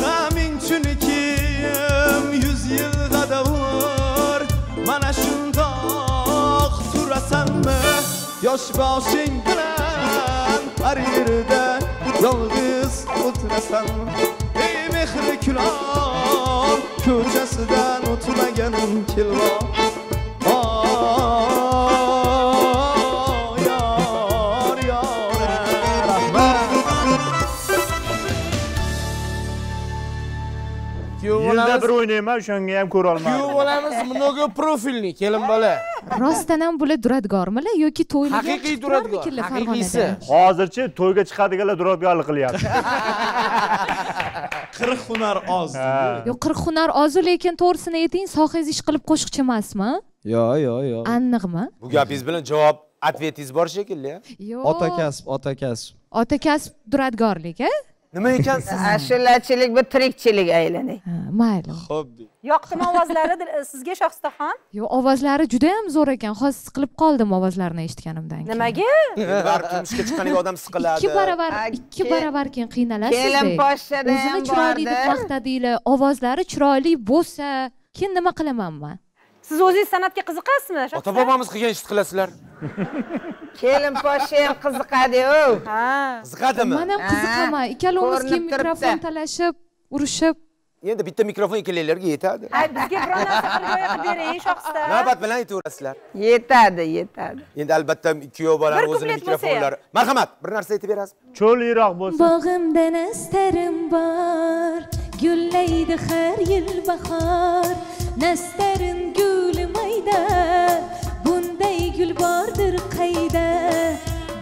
g'aming chunikim yuz yil gadavur. Mana shundoq turasanmi yosh boshing bilan har yolg'iz o'tirasanmi ey mehri kulol ko'chasidan o'tmaganim kelma bolamiz. Bir o'ynayman o'shanga ham kuyov ko'rolmadim bolamiz много profilniy kelin bola. Rostdan ham bular duradgormilar yoki ham haqiqiy duradgor haqiqiysi? Hozirchi to'yga chiqadiganlar duradgorlik qilyapti. Qirq hunar oz. Yo'q qirq hunar ozu lekin to'g'risini ayting sohangiz ish qilib qo'shiqchi emasmi? Yo'q yo'q yo'q aniqmi bu gapingiz bilan javob ответingiz bor shekilli yo'q ota kasb ota kasb. Ota kasb duradgorlik a nima ekan siz ashulachilik bir tirikchilik aylanay Ha, mayli. Hobbi yoqdimi ovozlari dil- sizga shohistaxon yo'q ovozlari juda ham zo'r ekan. Hozir siqilib qoldim ovozlarini eshitganimdan keyin. Nimaga? Baribir turmushga chiqqaniga odam siqiladi. Ikki baravar Ha, ikki baravar keyin qiynalasiz kelin poshshada o'zini ham chiroyli deb maqtadinglar ovozlari chiroyli bo'lsa keyin nima qilaman man siz o'zingiz san'atga qiziqasizmi ota bobomiz qilgan ishni qilasizlar. Kelin qiziqadi-ku ha. Qiziqadimi? Man ham Ha, qiziqaman ikkalovimiz keyin mikrofon talashib urushib. Endi bitta mikrofon ikkalanglarga yetadi. Hay bizga biron narsa qilib bering shohista navbat bilan aytaverasizlar yetadi yetadi. Endi albatta kuyov bolani Bir o'zini kuplet bo'lsa ham. mikrofonlari marhamat bir narsa aytib berasizmi? Cho'lliroq bo'lsa bog'imda nastarim bor. Gullaydi har yil bahor. Nastarin mayda bunday gul bordir qayda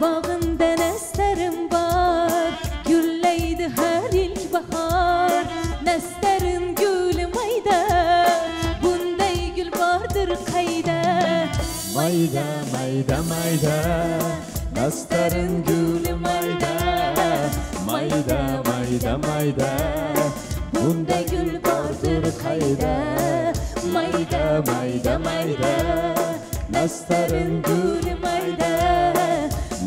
bog'imda nastarim bor gullaydi har yil bahor nastarin guli mayda bunday gul bordir qayda mayda mayda mayda nastarin guli mayda. Mayda mayda mayda bunday gul bordir qayda mayda mayda mayda nastarin guli mayda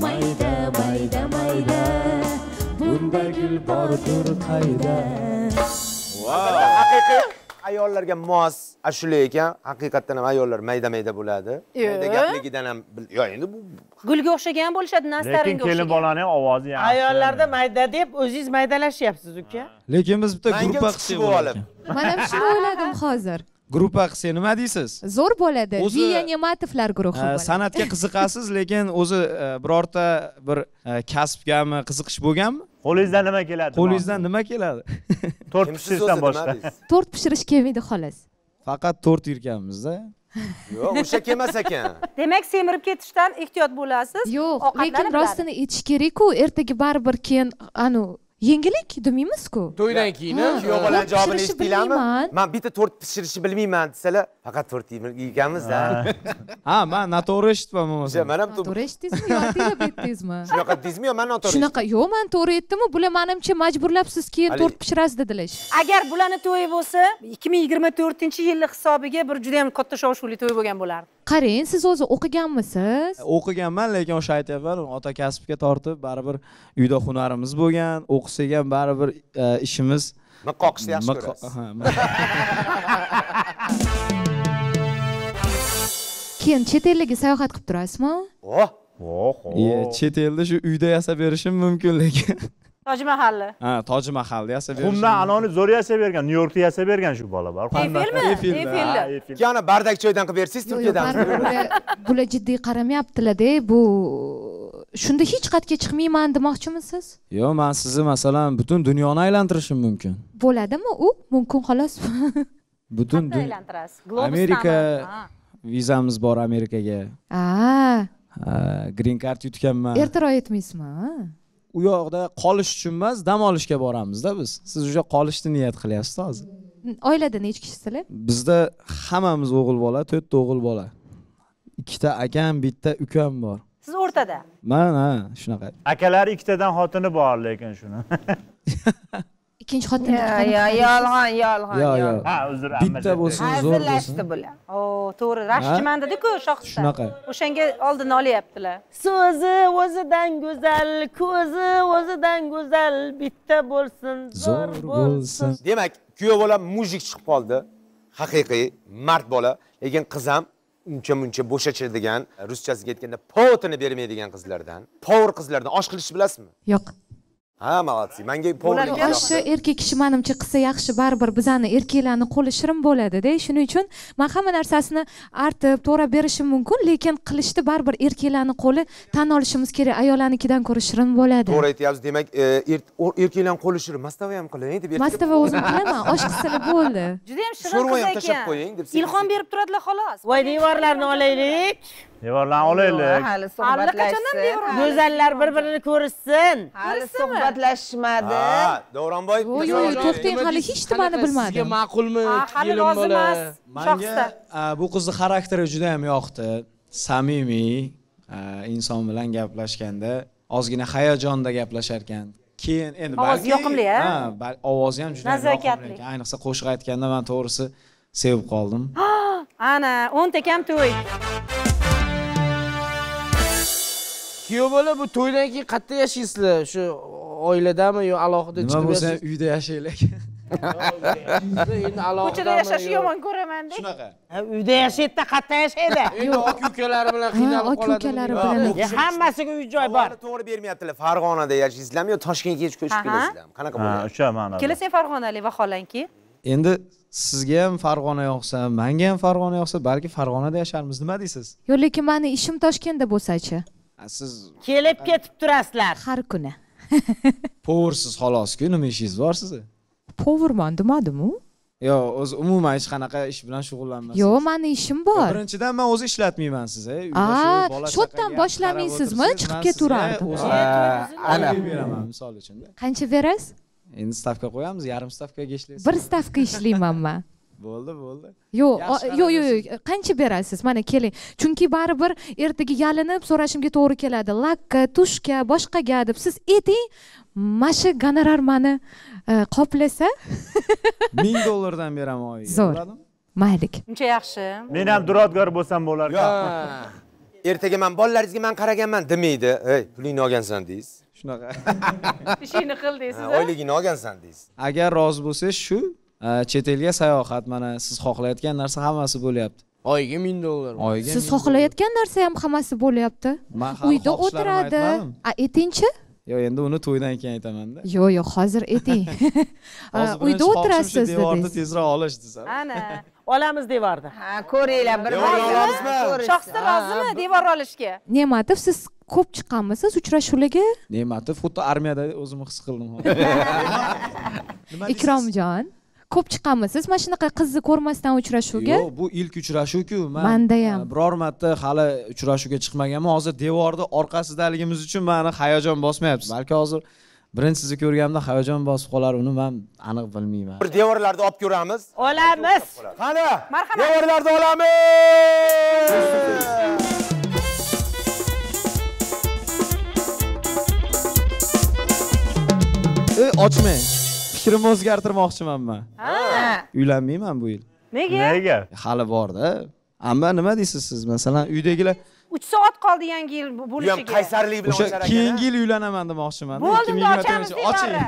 mayda mayda mayda bunda gul bordir qayda haqiqiy ayollarga mos ashula ekan haqiqatdan ham ayollar mayda mayda bo'ladi mayda gapligidan ham yo endi bu gulga o'xshagan bo'lishadi lekin nastaringa kelin o'xshagan bolani avozi yaxshi. Ayollarda mayda deb o'zingiz maydalashyapsiz uka lekin biz bitta gruppa qilsak bo'lar olib. man ham shuni o'yladim hozir gruppa qilsak nima deysiz? Zo'r bo'ladi. Viya nematovlar guruhi Э, bo'ladi. san'atga qiziqasiz lekin o'zi e, birorta bir e, kasbgami qiziqish bo'lganmi? Qo'lingizdan nima keladi? Qo'lingizdan nima keladi? To'rt pishirishdan boshqa. to'rt pishirish kelmaydi xolos. Faqat to'rt yurganmizda. Yo'q o'sha kelmas ekan. Demak semirib ketishdan ehtiyot bo'lasiz. Yo'q lekin rostini aytish kerakku ertaga baribir keyin anu yengillik demaymiz-ku to'ydan keyin kuyov bolani To'rt javobini eshitdinglarmi man bitta to'rt pishirishni bilmayman desalar faqat to'rt yeganmizda ha. Man noto'g'ri eshitibman bo'lmasam man ham to- to'g'ri eshitdingizmi yo tinglab aytdingizmi shunaqa deysizmi yo man noto'g'ri shunaqa yo'q man to'g'ri aytdimu bular manimcha majburlab siz keyin to'rt pishirasiz dedilar. Agar bularni to'yi bo'lsa ikki ming yigirma to'rtinchi yilni hisobiga bir juda yam katta shov shuvli to'y bo'lgan bo'lardi. Qarang siz o'zi o'qiganmisiz? O'qiganman lekin o'sha aytyapman ota kasbga tortib baribir uyda hunarimiz bo'lgan o'qisak ham baribir e, ishimiz miq qoqishni yaxshi ko'rasiz. keyin chet ellarga sayohat qilib turasizmi? Oh. Iye, chet elda shu uyda yasab berishim mumkin lekin. Toj mahalli. Ha toj mahalda yasab berishim qumdan anoni zo'r yasab bergan nyu yorkda yasab bergan shu bola bor. Ana bardak joydan qilib bersangiz turkiyadan bular jiddiy qaramayaptilarda bu shunda hech qayerga chiqmayman demoqchimisiz? Yo'q man sizni masalan butun dunyoni aylantirishim mumkin. Bo'ladimi u? Mumkin xolos. Butun aylantirasiz? Amerika vizamiz bor amerikaga. A green card yutganman. Ertaroq aytmaysizmi u yoqda qolish uchun emas dam olishga boramizda biz. Siz o'sha qolishni niyat qilyapsiz hozir. Oilada nechi kishisizlar bizda hammamiz o'g'il bola to'rtta o'g'il bola. Ikkita akam bitta ukam bor siz o'rtada. Man ha shunaqa. Akalari ikkitadan xotini bor lekin shuni. Ikkinchi xotin yo yo yolg'on yolg'on Yo, yo. yolg'on. ha uzr bitta bo'lsin zo'r bo'lsin. hazillashdi bular. O to'g'ri rashkchiman dediku shohista Shunaqa. o'shanga oldini olyaptilar. So'zi o'zidan go'zal ko'zi o'zidan go'zal. Bitta bo'lsin zo'r bo'lsin. demak kuyov bola mujik chiqib qoldi. Haqiqiy mard bola lekin qiz ham uncha muncha bo'shashadigan ruschasiga aytganda potini bermaydigan qizlardan povur qizlardan osh qilishni bilasizmi? Yo'q. Ha молодцы manga povurlik oshni erkak kishi manimcha qilsa yaxshi baribir bizani erkaklarni qo'li shirin bo'ladida shuning uchun man hamma narsasini artib to'g'rab berishim mumkin lekin qilishda baribir erkaklarni qo'li tan olishimiz kerak ayollarnikidan ko'ra shirin bo'ladi. To'g'ri aytyapsiz demak e, er- erkaklarni qo'li shirin mastava ham qiling deb mastava o'zim qilaman osh qilsalar bo'ldi. Juda yam shirin Sho'rva ham tashlab ekan qo'ying deb ilhom berib turadilar xolos. Voy devorlarni olaylik devorlarni olaylik hali allaqachondan suhbatlashsin devor go'zallar bir birini ko'rishsin. Hali suhbatlashishmadi ha davronboy yo'q yo'q yo'q to'xtang hali hech nimani sizga bilmadim. ma'qulmi Ha, hali lozim emas shohista manga a, bu qizni xarakteri juda ham yoqdi. Samimiy a, inson bilan gaplashganda ozgina hayajonda gaplashar ekan keyin endi Ovozi yoqimli, a? ha ovozi ham juda yoqimli. Ekan ayniqsa qo'shiq aytganda man to'g'risi sevib qoldim. Ana o'nta kam to'y kuyov bola bu to'ydan keyin qayerda yashaysizlar shu oiladami yo alohida nima chiqib bo'lsa ham uyda yashaylik. Endi alohida ko'chada yashashni yomon ko'raman shunaqa. Ha, uyda yashaydida qayerda yashaydi? Endi aka ukalari bilan qiynalib aka qoladimi ukalari bilan. Hammasiga uy joy bor. To'g'ri bermayaptilar. Farg'onada yashaysizlarmi yo toshkentga ko'chib kelasizlarmi qanaqa ha bo'lyapti o'sha ma'noda kelasang farg'onalik vaholanki. Endi sizga ham farg'ona yoqsa manga ham farg'ona yoqsa balki farg'onada yasharmiz. Nima deysiz? Yo'q lekin mani ishim toshkentda bo'lsachi siz kelib ketib turasizlar. Har kuni. Povursiz xolosku nima ishingiz bor sizni? Povurman demadimu yo'q o'zi umuman hech qanaqa ish bilan shug'ullanmaysiz yo'q mani ishim bor. Birinchidan man o'zi ishlatmayman sizni Aa, shu yerdan boshlamaysizmi? Chiqib ketaverardim. ana. Beraman misol uchun qancha berasiz? Endi stavka qo'yamiz yarim stavkaga ishlaysiz. Bir stavka ishlayman man bo'ldi bo'ldi yo'q yo'q yo'q qancha berasiz? Mana keling. Chunki baribir ertaga yalinib so'rashimga to'g'ri keladi. Lakka tushka boshqaga deb siz ayting mana shu gonorar mani e, qoplasa. Ming dollardan beraman oyiga Zo'r. maylik. Uncha yaxshi. Men ham duradgor bo'lsam bo'lar ertaga man bolalaringizga man qaraganman demaydi. Ey pulingni olgansan deysiz. Shunaqa. Ishingni qil deysiz oyligingni olgansan deysiz. Agar rozi bo'lsangiz shu chet elga sayohat mana siz xohlayotgan narsa hammasi bo'lyapti. Oyiga ming dollar oyiga siz xohlayotgan narsa ham hammasi bo'lyapti. uyda o'tiradi. a etingchi? Yo'q endi uni to'ydan keyin aytamanda yo'q yo'q hozir eting. A, hozir uyda o'tirasiz devorni tezroq olish desam. Ana olamiz devorni. Ha ko'ringlar bir shohista rozimi devor olishga? Ne'matov siz ko'p chiqqanmisiz uchrashuvlarga? Ne'matov xuddi armiyada o'zimni his qildim. Ikromjon ko'p chiqqanmisiz mana shunaqa qizni ko'rmasdan uchrashuvga? Yo'q bu ilk uchrashuvku. Man Mandayam. e, biror marta hali uchrashuvga chiqmaganman. Hozir devorni orqasidaligimiz uchun mani hayajon bosmayapti balki hozir birinchi sizni ko'rganimda hayajon bosib qolar uni man aniq bilmayman. Bir devorlarni olib ko'ramiz. Olamiz. Qani? Marhamat. Devorlarni olamiz. E ochmang fikrimni o'zgartirmoqchiman man uylanmayman bu yil. Nega? Nega? Hali borda. Amma nima deysiz siz? Masalan uydagilar uch soat qoldi yangi yil bu ham bo'lishiga. qaysarlik bilan o'sha keyingi yil uylanaman demoqchiman. Bo'ldimda ochamiz oching.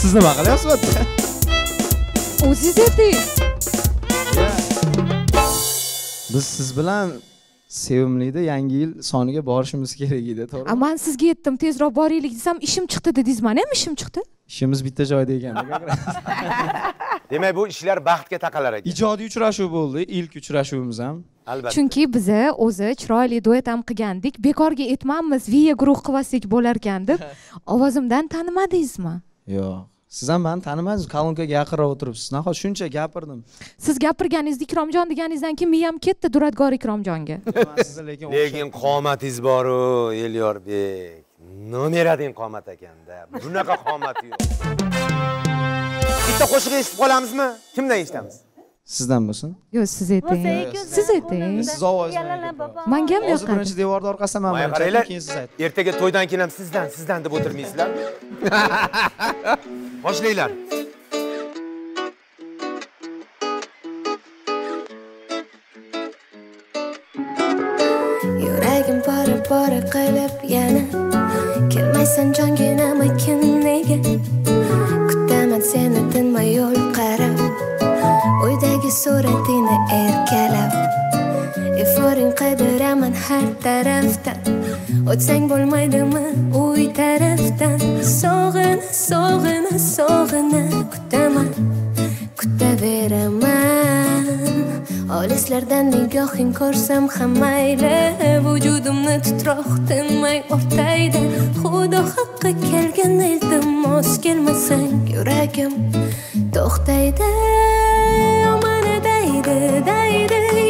siz nima qilyapsiz bu? Yerda o'zingiz ayting biz siz bilan sevimlida yangi yil soniga borishimiz kerak edi a to'g'rimi? Man sizga aytdim tezroq boraylik desam ishim chiqdi dedingiz mana ham ishim chiqdi. Ishimiz bitta joyda ekan. Demak bu ishlar baxtga taqalar ekan. Ijodiy uchrashuv bo'ldi ilk uchrashuvimiz ham. Albatta. Chunki biza o'zi chiroyli duet ham qilgandik. Bekorga aytmanmiz viya guruh qilib olsak bo'larkan deb. Ovozimdan tanimadingizmi? Yo'q siz ham mani tanimadingiz kolonkaga yaqinroq o'tiribsiz. Nahot shuncha gapirdim. Siz gapirganingizda ikromjon deganingizdan keyin miyam ketdi duradgor ikromjonga. Lekin lekin qomatingiz boru elyorbek nomerading qomat ekanda? Bunaqa qomat yo'q. Bitta qo'shiq eshitib qolamizmi? Kimdan eshitamiz sizdan bo'lsin. Yo'q siz ayting. Siz ayting. siz ovozingizni manga ham yoqadi. birinchi devorni orqasidan man birinchi qaranglar keyin siz ayting ertaga to'ydan keyin ham sizdan sizdan deb o'tirmaysizlar. Boshlanglar. Yuragim pora pora qilib yana kelmaysan jonginam aytgin nega kutaman seni tinmay yo'l uydagi suratingni erkalab iforing qidiraman har tarafdan o'tsang bo'lmaydimi uy tarafdan sog'ina sog'ina sog'ina kutaman kutaveraman olislardan nigohing ko'rsam ham mayli vujudimni titroq tinmay o'rtaydi xudo haqqi kelgan iltimos kelmasang yuragim to'xtaydi mana daydi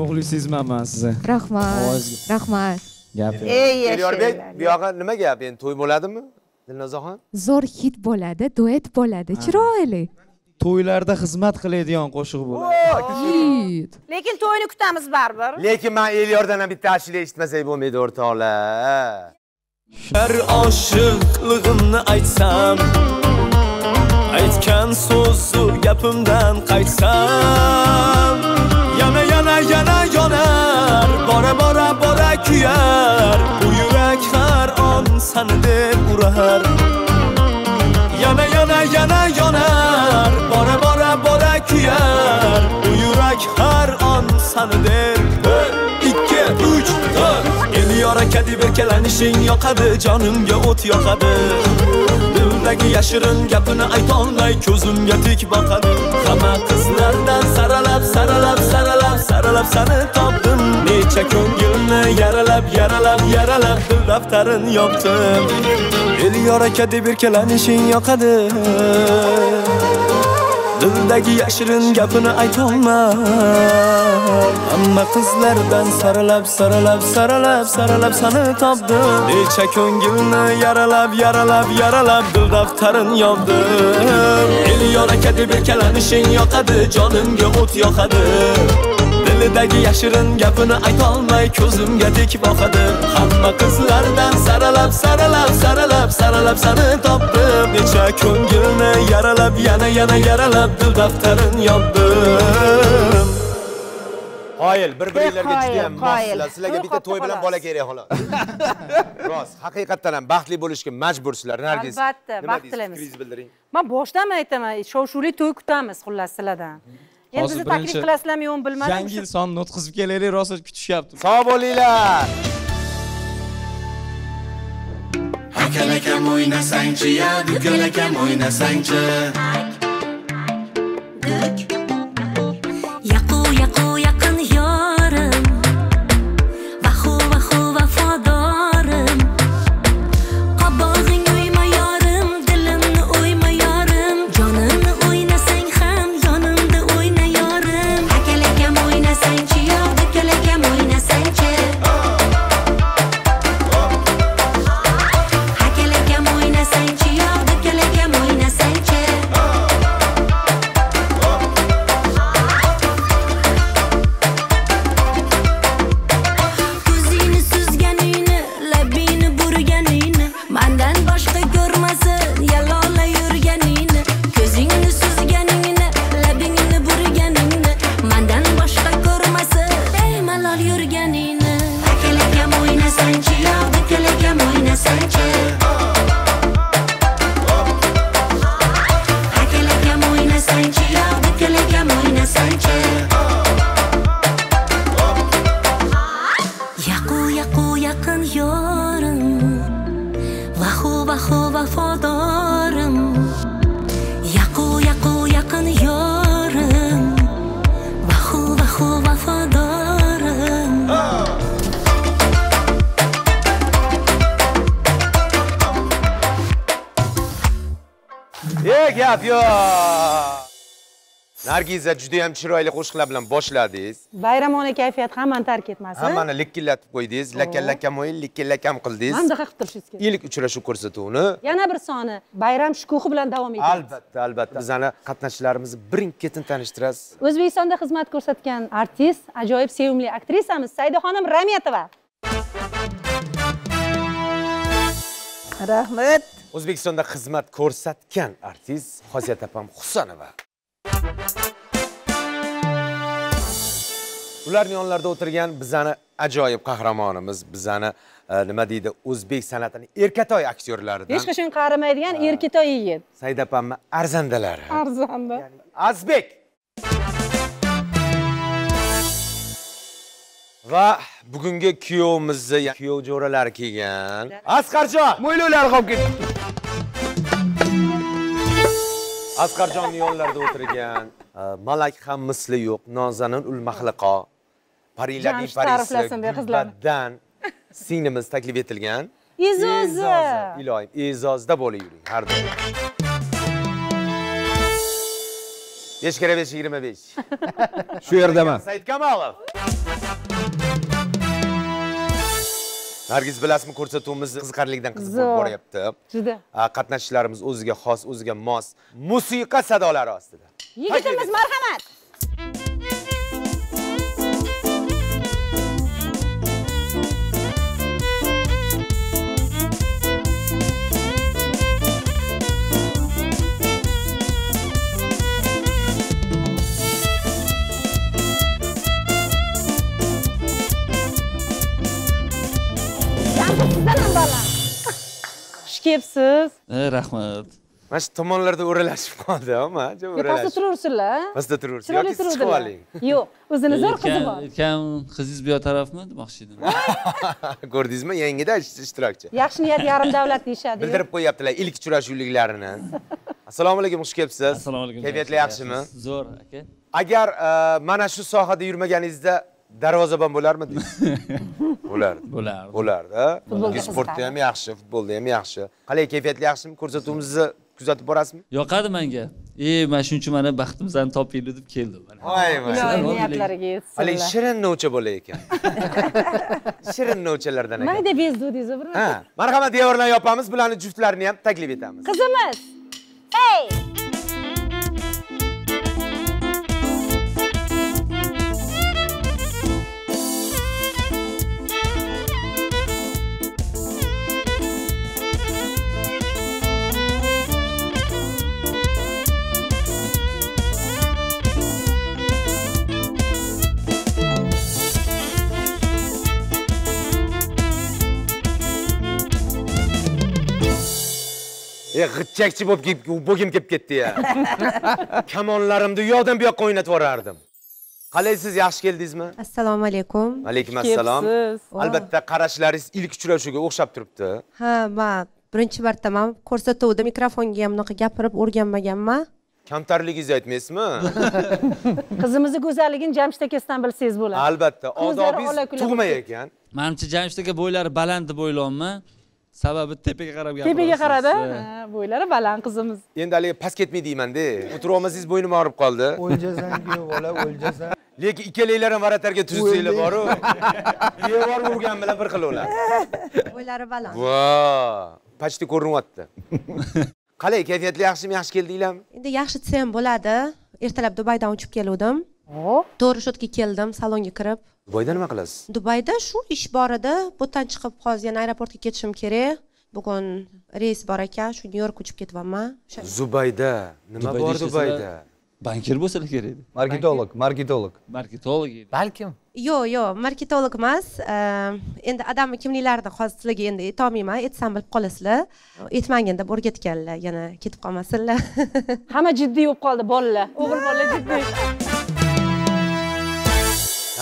haqiqiy muxlisingizman man sizni. Rahmat. Rahmat. Gap yo'q. elyorbek bu yog'i nima gap? Endi to'y bo'ladimi dilnozaxon zo'r hit bo'ladi duet bo'ladi. Chiroyli. To'ylarda xizmat qiladigan qo'shiq bo'ladi. Lekin to'yni kutamiz baribir. Lekin man elyordan ham bitta ashula eshitmasak bo'lmaydi o'rtoqlar. Har oshiqligimni aytsam aytgan so'zu gapimdan qaytsam yana yana yana yonar bora bora bora kuyar. Bu yurak har on sani deb urar. Yana yana yana yonar bora bora bora kuyar. Bu yurak har on sani deb bir ikki uch to'rt elyor aka deb erkalanishing yoqadi. Jonimga o't yoqadi. Dildagi yashirin gapini aytolmay ko'zimga tik boqadi hamma qizlardan saralab saralab saralab saralab sani topdim. Necha ko'ngilni yaralab yaralab yaralab dil daftarin yopdim. Elyor aka deb erkalanishing yoqadi. Dildagi yashirin gapini aytolmay. Hamma qizlardan saralab saralab saralab saralab sani topdim necha ko'ngilni yaralab yaralab yaralab dil daftarin yopdim elyor aka deb erkalanishing yoqadi jonimga o't yoqadi. Dilidagi yashirin gapini aytolmay ko'zimga tik boqadi. Hamma qizlardan saralab saralab saralab saralab sani topdim. Necha ko'ngilni yaralab yana yana yaralab dil daftarin yopdim. Qoyil bir biringlarga qoyil, juda ham qoyil. mossizlar sizlarga bitta to'y bilan bola kerak xolos. Rost haqiqatdan ham baxtli bo'lishga majbursizlar nargiz. Albatta, nima baxt deysiz tilaymiz. fikringizni bildiring. Man boshdan aytaman shov shuvli to'y kutamiz xullas sizlardan endi bizni taklif qilasizlarmi yo'qmi bilmadim yangi yil sonini o'tkazib kelaylik rosa kutishyapti. Sog' bo'linglar. Akalakam o'ynasangchi ya dukalakam o'ynasangchi. Yaqu yaqu nargiza juda ham chiroyli qo'shiqlar bilan boshladingiz. Bayramona kayfiyat hammani tark etmasin. Hammani likillatib qo'ydingiz lakam lakam o'yin likka lakam qildingiz. Mana bunaqa qilib turishingiz kerak. Ilk uchrashuv ko'rsatuvini. Yana bir soni bayram shukuhi bilan davom etadi. Albatta albatta. Bizani qatnashchilarimizni birin ketin tanishtirasiz. O'zbekistonda xizmat ko'rsatgan artist ajoyib sevimli aktrisamiz saidaxonim rametova. Rahmat. O'zbekistonda xizmat ko'rsatgan artist xosiyat opam husanova ularni yonlarida o'tirgan bizani ajoyib qahramonimiz bizani e, nima deydi o'zbek san'atini erkatoy aktyorlaridan. Hech qachon qarimaydigan erkitoy yigit. Said opamni arzandalari. Arzanda azbek. Va bugungi kuyovimizni kuyov jo'ralari kelgan asqarjon. Mo'ylovlari qolib ketdi asqarjonni yonlarida o'tirgan e, malak ham misli yo'q nozanin ul mahliqo parilarning parisi gulbaddan singlimiz taklif etilgan. E'zozi. iloyim e'zozda bo'la yuring har doim. Besh kira besh yigirma besh. Shu yerdaman said kamolov nargiz bilasizmi ko'rsatuvimiz qiziqarlidan qiziq bo'lib Zo'r. boryapti. Juda. Qatnashchilarimiz o'ziga xos o'ziga mos musiqa sadolari ostida. Yigitimiz marhamat xush kelibsiz rahmat mana shu tomonlarda o'ralashib qoldi ama pastda turursinlar pastda turursiz chiroyli yoki siz chiqib turuvdilar oling yo'q o'zini zo'r qizi bor aytgan qizingiz bu yoq tarafmi demoqchi edim ko'rdingizmi yangida ishtirokchi yaxshi niyat yarim davlat deyishadi bildirib qo'yyaptilar ilk uchrashuvliklarini assalomu alaykum xush kelibsiz assalomu alaykum kayfiyatlar yaxshimi zo'r aka agar e, mana shu sohada yurmaganingizda darvozabon bo'larmidingiz bo'lardi. Bo'lardi. Bo'lardi Futbolga sportda ham yaxshi futbolda ham yaxshi. Qalay kayfiyatlar yaxshimi? Ko'rsatuvimizni kuzatib borasizmi? Yoqadi menga e mana shuning uchun mana baxtimizni topinglar deb keldim mana. voy niyatlariga haligi yetsinlar shirin novcha bola ekan. Shirin novchalardan ekan. Mayda bezdudingiz bir ha marhamat devorlarni yopamiz bularni juftlarini ham taklif etamiz. Qizimiz hey e g'itchakchi bo'lib kelib- bo'lgim kelib ketdi ya. Kamonlarimni u yoqdan bu yoqqa o'ynatib yuborardim. Qalaysiz yaxshi keldingizmi? Assalomu alaykum. Alaykum assalom. Albatta qarashlaringiz ilk uchrashuvga o'xshab turibdi. Ha man birinchi martaman ko'rsatuvda mikrofonga ham bunaqa gapirib o'rganmaganman kamtarligingizni aytmaysizmi? Qizimizni go'zalligini jamshid akasidan bilsangiz bo'ladi. Albatta odobingiz ola-kula tug'ma bo'lib ekan. Manimcha jamshid aka bo'ylari baland deb o'ylayapman sababi tepaga qarab gapirasiz tepaga qaradi? Bo'ylari baland qizimiz. Endi haligi past ketmay deymanda. O'tirib olmasangiz bo'ynim og'rib qoldi. O'ljasan-ku bola o'ljasan. Lekin ikkalanglar ham varatarga tuzsanglar boru. Devor urgan bilan bir xil bo'ladi bo'ylari baland. Vo почти ko'rinyapti. Qalay kayfiyatlar yaxshimi yaxshi keldinglarmi? Endi yaxshi desa ham bo'ladi. Ertalab dubaydan uchib keluvdim. To'g'ri shu yerga keldim salonga kirib dubayda nima qilasiz? Dubayda shu ish bor edi bu yerdan chiqib hozir yana aeroportga ketishim kerak. Bugun reys bor ekan. Shu nyu york uchib ketyapman. O'sha- zubayda. Nima bor dubayda? Bankir bo'lsalar kerak. Edi marketolog marketolog. Marketolog. Balkim. Yo'q yo'q. Marketolog emas. Ehm, endi odamni kimliklarini hozir sizlarga endi aytolmayman. Aytsam bilib qolasizlar. Aytmagin deb o'rgatganlar. Yana ketib qolmasinlar. Hamma jiddiy bo'lib qoldi bolalar. O'g'il bola jiddiy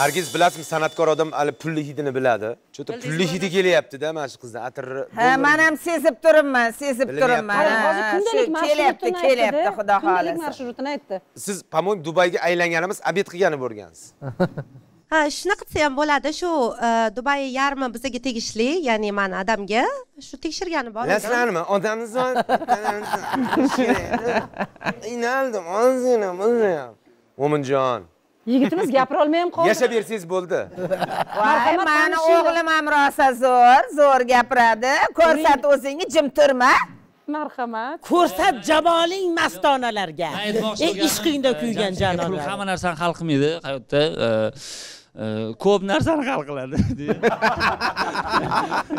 nargiz bilasizmi san'atkor odam hali pulli hidini biladi. Cho'ta pulli hidi kelyaptida mana shu qizni atirni ha man ham sezib turibman sezib turibman. Hozir kundalik kelyapti kelyapti xudo kundalik xohlasa. marshrutini aytdi. Siz моему dubayga aylanganimiz obed qilgani bo'lgansiz ha shunaqa desa ham bo'ladi shu e, dubay yarmi bizga tegishli ya'ni mani odamga shu tekshirgani bor bilasizlarmi odamni zot qiynaldim ozgina buzayam mo'minjon yigitimiz gapirolmay ham qoldi. Yashab bersangiz bo'ldi voy mani o'g'lim ham rosa zo'r zo'r gapiradi. Ko'rsat o'zingni jim turma. Marhamat. Ko'rsat jamoling mastonalarga. Bo'lganim, ishqingda e, kuygan pul janolar hamma narsani hal qilmaydi hayotda e, e, ko'p narsani hal qiladi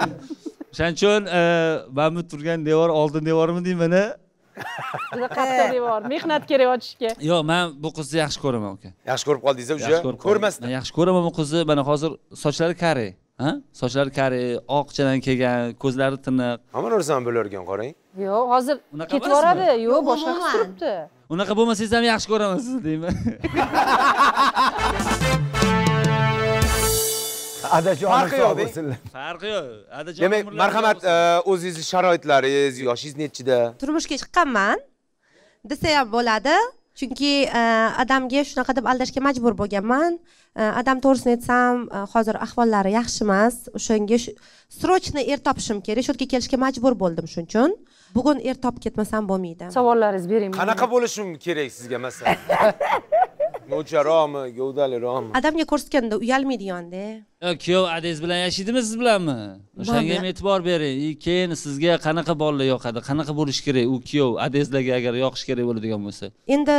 o'shaning uchun e, mana bu turgan devor oldin devormi deyman a? Juda qattiq devor. Mehnat kerak ochishga. Yo'q man bu qizni yaxshi ko'raman aka yaxshi ko'rib qoldingiz уже ko'rmasdan Man yaxshi ko'raman bu qizni. Mana hozir sochlari kare ha? Sochlari kare oqchadan kelgan ko'zlari tiniq. Hamma narsani bilavergan qarang. Yo'q hozir ketib yuboradi yo'q boshqa qilib turibdi. Unaqa bo'lmasangiz ham yaxshi ko'raman sizni deyman adajon Farqi yo'q, farqi yo'q adajon demak marhamat bo'lsin. e, o'zingizni sharoitlaringiz yoshingiz nechida turmushga chiqqanman. Desa ham bo'ladi. Chunki e, odamga shunaqa deb aldashga majbur bo'lganman. E, odam to'g'risini aytsam hozir ahvollari yaxshi emas. O'shanga срочно er topishim kerak. Shu yerga kelishga majbur bo'ldim shuning uchun. Bugun er topib ketmasam bo'lmaydi. Savollaringiz bering qanaqa bo'lishi kerak sizga masalan mo'charoqmi gavdaliroqmi odamga ko'rsatganda uyalmaydiganda Yo, kuyov adangiz bilan yashaydimi siz bilanmi? O'shanga ham e'tibor bering. И keyin sizga qanaqa bolalar yoqadi qanaqa bo'lishi kerak? U kuyov adangizlarga agar yoqish kerak bo'ladigan bo'lsa. Endi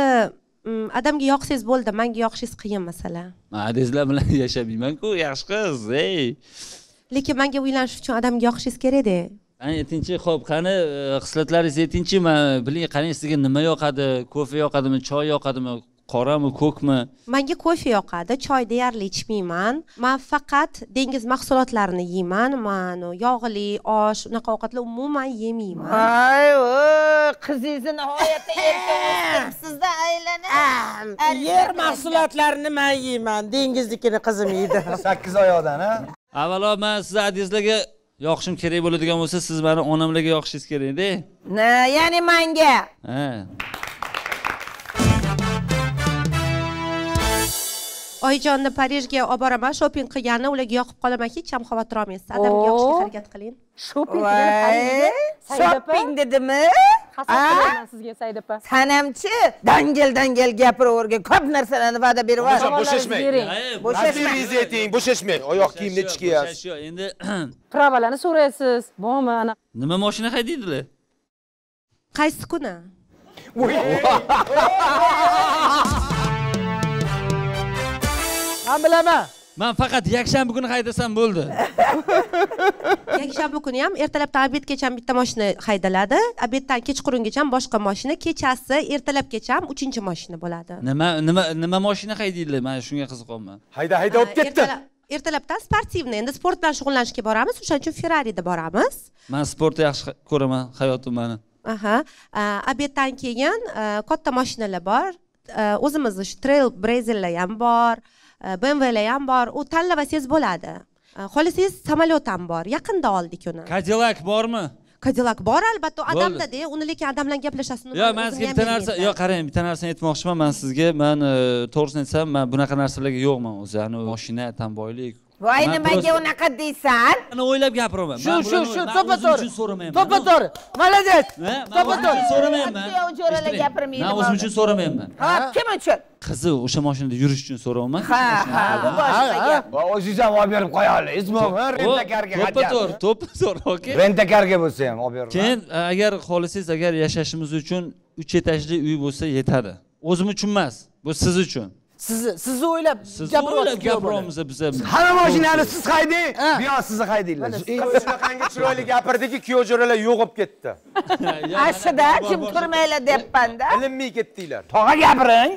mm, odamga yoqsangiz bo'ldi manga yoqishingiz qiyin masala. Man adangizlar bilan yashamaymanku yaxshi qiz ey. Lekin manga uylanish uchun odamga yoqishingiz kerakda qani aytingchi ho'p qani e, xislatlaringizni aytingchi man biling qani sizga nima yoqadi kofe yoqadimi choy yoqadimi qorami ko'kmi? Manga kofe yoqadi choy deyarli ichmayman. Man faqat dengiz mahsulotlarini yeyman man yog'li osh unaqa ovqatlar umuman yemayman. Voy qizingizni nihoyatda o'stiribsizda aylanib yer mahsulotlarini man yeyman dengiznikini qizim yeydi. Sakkiz oyoqdan a avvalo man sizni adangizlarga yoqishim kerak bo'ladigan bo'lsa siz mani onamlarga yoqishingiz kerakda. Na ya'ni manga. Ha oyijonni parijga olib boraman shopping qilgani ularga yoqib qolaman. Hech ham xavotir olmaysiz. Odamga yoqishga harakat qiling. Shopping shopping dedimi? Hassasman sizga said opa sanamchi dangel dangel gapiravergan ko'p narsalarni va'da berib Onajon, bo'shashmang. Ayting bo'shashmang. Oyoq kiyimni nechi kiyasiz endi pravalarni so'raysiz. Bormi ana. Nima moshina haydaydilar? Qaysi kuni man bilaman. Man faqat yakshanba kuni haydasam bo'ldi. Yakshanba kuni ham ertalabdan obedgacha ham bitta mashina haydaladi. Obeddan kechqurungacha ham boshqa mashina kechasi ertalabgacha ham uchinchi mashina bo'ladi. Nima nima nima moshina haydaydilar? Man shunga qiziqyapman hayda hayda olib ketdi. Ertalab- ertalabdan sportivniy endi sport bilan shug'ullanishga boramiz. O'shaning uchun ferrarida boramiz. Man sportni yaxshi ko'raman hayotim mani. Aha. Obeddan keyin katta mashinalar bor. O'zimizni shu trail brezerlar ham bor bmwlar ham bor. U tanlavasangiz bo'ladi. A, xohlasangiz samolyot ham bor. Yaqinda oldik uni. Kadillak bormi? Kadillak bor albatta. Odamdada uni lekin odam bilan gaplashasiz yo man sizga bitta narsa yo qarang bitta narsani aytmoqchiman. Man sizga man e, to'g'risini aytsam man bunaqa narsalarga yo'qman o'zi. Ani moshina tamboylik voy Man nimaga unaqa deysan Ana o'ylab gapiraman shu shu shu to'ppa to'g'ri so'ramayman to'ppa to'g'ri молодец to'ppa o'zim uchun so'ramayman kuyov jo'ralar gapirmaydi man o'zim uchun so'ramayman ha? kim uchun qizi o'sha mashinada yurish uchun so'rayapman ha ha bu boshqa gap o'zingiz ham olib berib qo'yaylik rentakarga to'ppa to'g'ri to'ppa to'g'ri okey. Rentakarga bo'lsa ham olib berib keyin agar xohlasangiz agar yashashimiz uchun uch etajli uy bo'lsa yetadi. O'zim uchun emas bu siz uchun sizni sizni o'ylab sizni o'ylab gapiryapmiz biz ham hamma mashinani siz haydang bu yoq sizni haydanglar shunaqangi chiroyli gapirdiki kuyov jo'ralar yo'q bo'lib ketdi ashida jim turmanglar deyapmanda ilmli ketdinglar. Tog'a gapiring.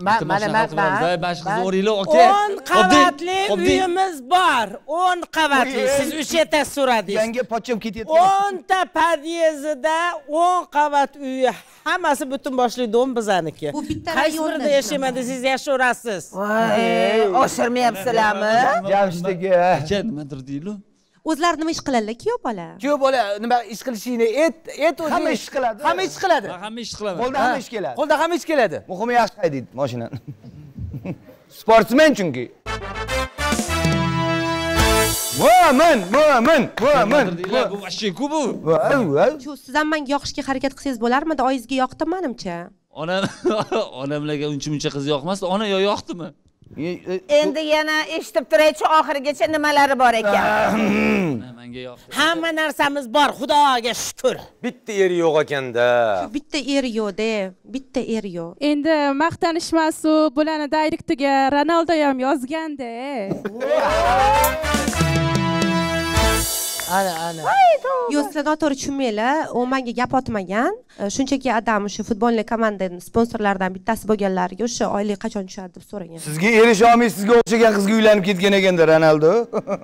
Man mana man man mana shu qizni o'ringlar okey. o'n qavatli uyimiz bor o'n qavatli. Siz uch etasiz so'radingiz yanga pochcham ketyapti o'nta podyezdida o'n qavat uyi hammasi butun boshli dom bizaniki. Qaysi birida yashayman desangiz yashayverasiz voy oshirmayapsizlarmi? Jamshid aka aka nimadir deylu. O'zlari nima ish qiladilar kuyov bola? Kuyov bola nima ish qilishingni ayt ayt o'zing. Hamma ish qiladi. hamma ish qiladi. Hamma ish qilaman qo'lda hamma ish keladi. qo'lda hamma ish keladi. Muhimi yaxshi haydaydi mashinani sportsmen chunki. Mo'min mo'min mo'min bu вообще ku bu? Siz ham manga yoqishga harakat qilsangiz bo'larmidi? Oyingizga yoqdim manimcha onam onamlarga uncha muncha qiz yoqmasdi. Ona yo yoqdimi? Endi yana eshitib turaychi oxirigacha nimalari bor ekan? Manga yoqdi. Hamma narsamiz bor xudoga shukur bitta eri yo'q ekanda bitta er yo'qda bitta er yo'q. Endi maqtanishmasu bularni dayrektiga ronaldo ham yozganda ana ana. Yo'q sizlar noto'g'ri tushunmanglar. U menga gap otmagan. Shunchaki adam o'sha futbolniy komandani sponsorlaridan bittasi bo'lganlariga o'sha oylik qachon tushadi deb so'ragan. Sizga erisha olmay sizga o'xshagan qizga uylanib ketgan ekanda ronaldo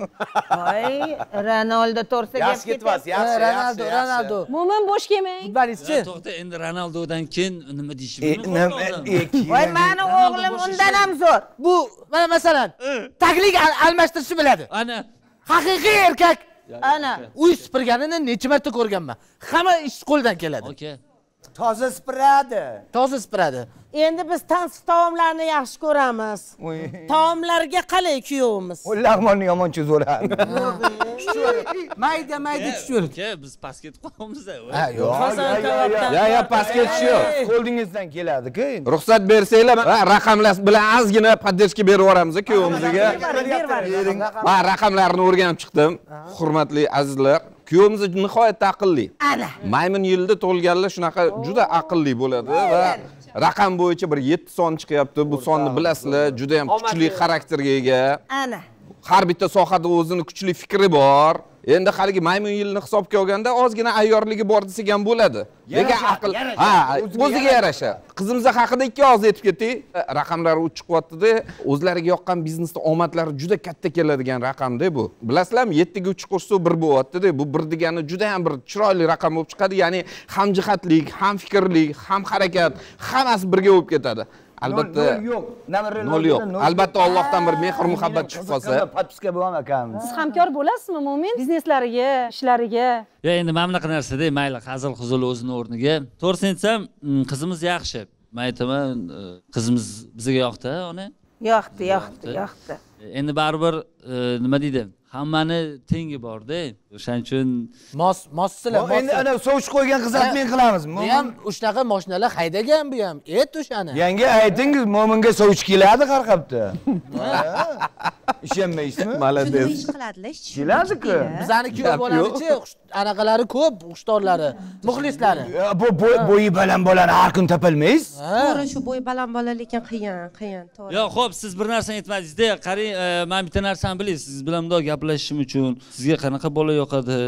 voy ronaldo to'g'risida gap yaxshi ketyapsiz yaxshi ronaldo ronaldo mo'min bo'sh kelmang futbolistchi. To'xta endi ronaldodan keyin nima deyish E, e, voy mani o'g'lim undan ham zo'r. Bu mana masalan taglik al- almashtirishni biladi. Ana. Haqiqiy erkak ana uy supurganini necha marta ko'rganman. Hamma ish qo'ldan keladi. Okey toza sipiradi toza sipiradi endi biz tansiq taomlarni yaxshi ko'ramiz. Taomlarga qalay kuyovimiz? Lag'monni yomoncha zo'radi mayda mayda chuchur aka biz pastga ketib qolyapmiz ha yo'q. Ya, ya, pastga tushish yo'q. qo'lingizdan keladi-ku endi. ruxsat bersanglar ha, raqamlar bilan ozgina podдержка berib yuboramiz kuyovimizga. Ha raqamlarni o'rganib chiqdim. Hurmatli azizlar kuyovimiz nihoyatda aqlli. Ana. Maymun yilda tug'ilganlar shunaqa juda aqlli bo'ladi va raqam bo'yicha bir yetti son chiqyapti. Bu sonni bilasizlar juda ham kuchli xarakterga ega. Ana. Har bitta sohada o'zini kuchli fikri bor endi haligi maymun yilni hisobga olganda ozgina ayyorligi bor desak ham bo'ladi. Lekin aql ha O'ziga o'ziga yarasha. qizimiz haqida ikki og'iz aytib ketdik. Raqamlari uch chiqyaptida o'zlariga yoqqan biznesda omadlari juda katta keladigan raqamda bu. Bilasizlarmi yettiga uch qo'shsa bir bo'lyaptida. Bu bir degani juda ham bir chiroyli raqam bo'lib chiqadi. Ya'ni hamjihatlik hamfikrlik ham harakat hammasi birga bo'lib ketadi albatta nol yo'q. Nol yo'q. albatta ollohdan bir mehr muhabbat chiqib qolsa подписка bo'laman akamiz siz hamkor bo'lasizmi mo'min? Bizneslariga ishlariga? Yo endi mana bunaqa narsada mayli hazil huzul o'zini o'rniga. To'g'risini aytsam mm, qizimiz yaxshi. Man aytaman e, qizimiz bizga yoqdi ona? Yoqdi yoqdi. yoqdi. Endi baribir nima deydi? Hammani tengi borda o'shaning uchun mos mossizlar Mo- endi ana sovuch qo'ygan xizmatmen qilamiz. bu ham shunaqa moshinalar haydagan bu ham. Et o'shani. Yanga aytingiz mo'minga sovuch keladi qarqabda ishonmaysizmi? Shuni ish qiladida ishchi keladi-ku. bizani kuyov bolanichi anaqalari ko'p xushtorlari muxlislari. Bu bo'y- bo'yi baland bolani har kun topolmaysiz to'g'ri shu bo'y baland bola lekin qiyin qiyin to'g'ri. Yo ho'p siz bir narsani aytmadingizda. Qarang e, man bitta narsani bilaysiz siz bilan bundoq gaplashishim uchun sizga qanaqa bola yoqadi?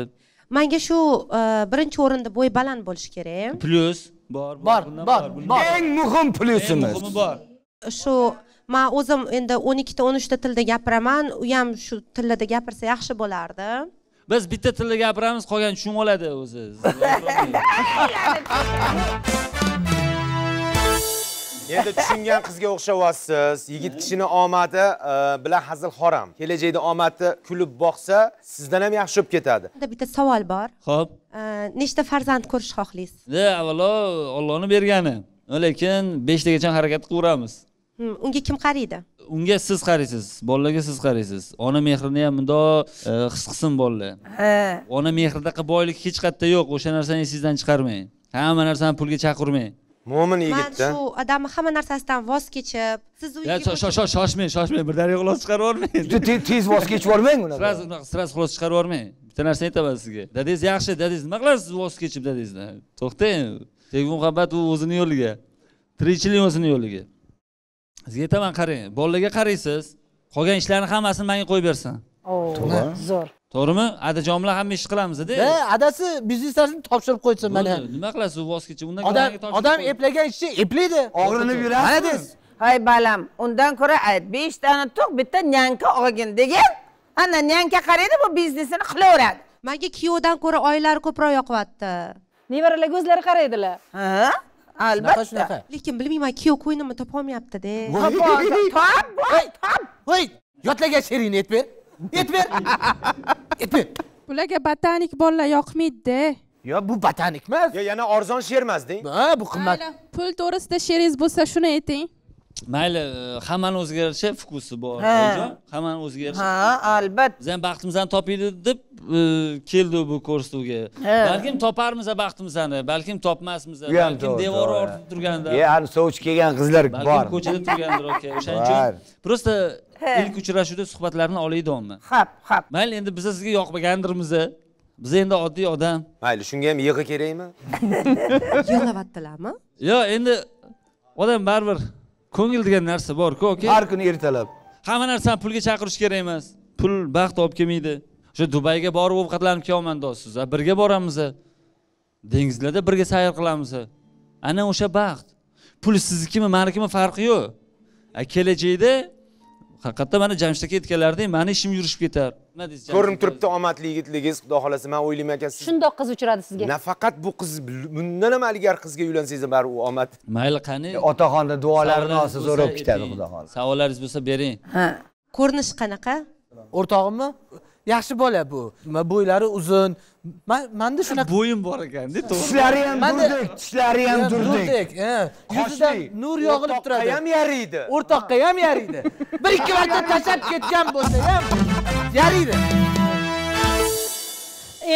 Manga shu e, birinchi o'rinda bo'y baland bo'lishi kerak. Plyus bor bor bor bor eng muhim plyusimiz. Muhimi bor. Shu man o'zim endi o'n ikkita o'n uchta tilda gapiraman. U ham shu tilida gapirsa yaxshi bo'lardi. Biz bitta tilda gapiramiz qolgani tushunib oladi o'zi endi tushungan qizga o'xshayapsiz. Yigit kishini omadi e, bilan hazil xoram kelajakda omadi kulib boqsa sizdan ham yaxshi bo'lib ketadi. Bitta savol bor. Ho'p E, nechta farzand ko'rish xohlaysiz de avvalo ollohni bergani. Lekin beshtagacha harakat qilaveramiz Hmm, unga kim qaraydi unga siz qaraysiz bolalarga siz qaraysiz ona mehrini ham bundoq e, his qilsin bolalar ha ona mehridaqa boylik hech qayerda yo'q. O'sha narsani esingizdan chiqarmang. Hamma narsani pulga chaqirmang mo'min man yigitda. shu odamni hamma narsasidan voz kechib siz shoshmang shoshmang birdan xulosa chiqarib yubormang tez voz kechib yubormang unaqa. unaqa sraz xulosa chiqarib yubormang bitta narsani aytaman sizga. Dadangiz yaxshi dadangiz nima qilasiz voz kechib dadangizdan to'xtang. Sevgi muhabbat u o'zini yo'liga. Tirikchilik o'zini yo'liga. Sizga aytaman qarang bolalarga qaraysiz qolgan ishlarni hammasini menga qo'yib bersin. Zo'r to'g'rimi? Adajon bilan hamma ish qilamizda adasi bizneslarni topshirib qo'ysin mana. Nima qilasiz u voz kechib undan odam topshirib odam eplagan ishchi eplaydi. Og'rinib mana yurasizmi desiz hay balam undan ko'ra ayt beshtani tug' bitta nyanka olgin degan ana nyanka qaraydi bu biznesini qilaveradi. Manga kuyovdan ko'ra oylari ko'proq yoqyapti. Nevaralarga o'zlari qaraydilar. Ha albatta. shunaqa lekin bilmayman kuyov ko'nglimni topolmayaptida top voy voy yotlarga sherin et ber et ber bularga botanik bolalar yoqmaydida. Yo bu botanik emas. Yo yana arzon shermasding ha bu qimmat. Pul to'g'risida she'ringiz bo'lsa shuni ayting. Mayli e, hammani o'ziga yarasha vkusi bor hammani o'ziga yarasha ha albatta. Biz ham baxtimizni topaylik deb e, keldik bu ko'rsatuvga. Balkim toparmiz baxtimizni balkim topmasmiz balkim devor ortida turganda. E ani sovuch kelgan qizlar bor. balkim ko'chada turgandir aka o'shaning uchun. Просто. Ilk uchrashuvda suhbatlarni olaylik davomli hap hap mayli endi biz sizga yoqmagandirmiz biz endi oddiy odam. Mayli shunga ham yig'i kerakmi? Yig'layaptilarmi yo endi odam baribir ko'ngil degan narsa borku aka har kuni ertalab hamma narsani pulga chaqirish kerak emas. Pul baxt olib kelmaydi. O'sha dubayga borib ovqatlanib kelyapman deyapsiz a birga boramiz dengizlarda birga sayr qilamiz ana o'sha baxt. Pul siznikimi manikimi farqi yo'q. Kelajakda haqiqatdan mana jamshid aka aytganlaridek mani ishim yurishib ketar. Nima deysiz ko'rinib turibdi omadli yigitligingiz xudo xohlasa man o'ylayman aka siz shundoq qiz uchradi sizga. Nafaqat bu qiz bundan ham ilgari qizga uylansangiz ham baribir u omad. Mayli qani? Otaxonni duolarini olsa zo'rab ketadi xudo xohlasa. Savollaringiz bo'lsa bering. Ha. Ko'rinishi qanaqa? O'rtog'immi yaxshi bola bu. Bo'ylari uzun. Man manda shunaqa bo'yim bor ekanda to'g'ri. Tishlari ham durdek tishlari ham durdek yuzidan nur yog'ilib turadi. ham yariydi. O'rtoqqa ham yariydi. Bir ikki marta tashlab ketgan bo'lsa ham yariydi.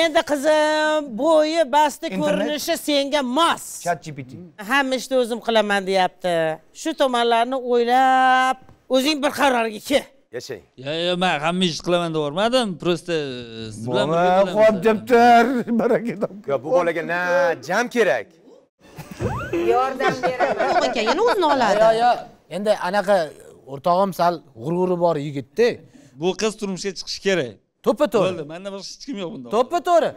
Endi qizim bo'yi basti ko'rinishi senga mos. Chat gpt hamma ishni o'zim qilaman deyapti. Shu tomonlarni o'ylab o'zing bir qarorga kel yashang. Yo yo man hamma ishni qilaman deyormadim просто siz bilan birga xo'p debdir baraka top yo bu bolaga na jam kerak. Yordam beraman. Yo'q ekan yana o'zini oladi. Yo yo endi anaqa o'rtog'im sal g'ururi bor yigitda. Bu qiz turmushga chiqishi kerak. To'ppa to'g'ri. Bo'ldi mandan boshqa hech kim yo'q bunda. To'ppa to'g'ri.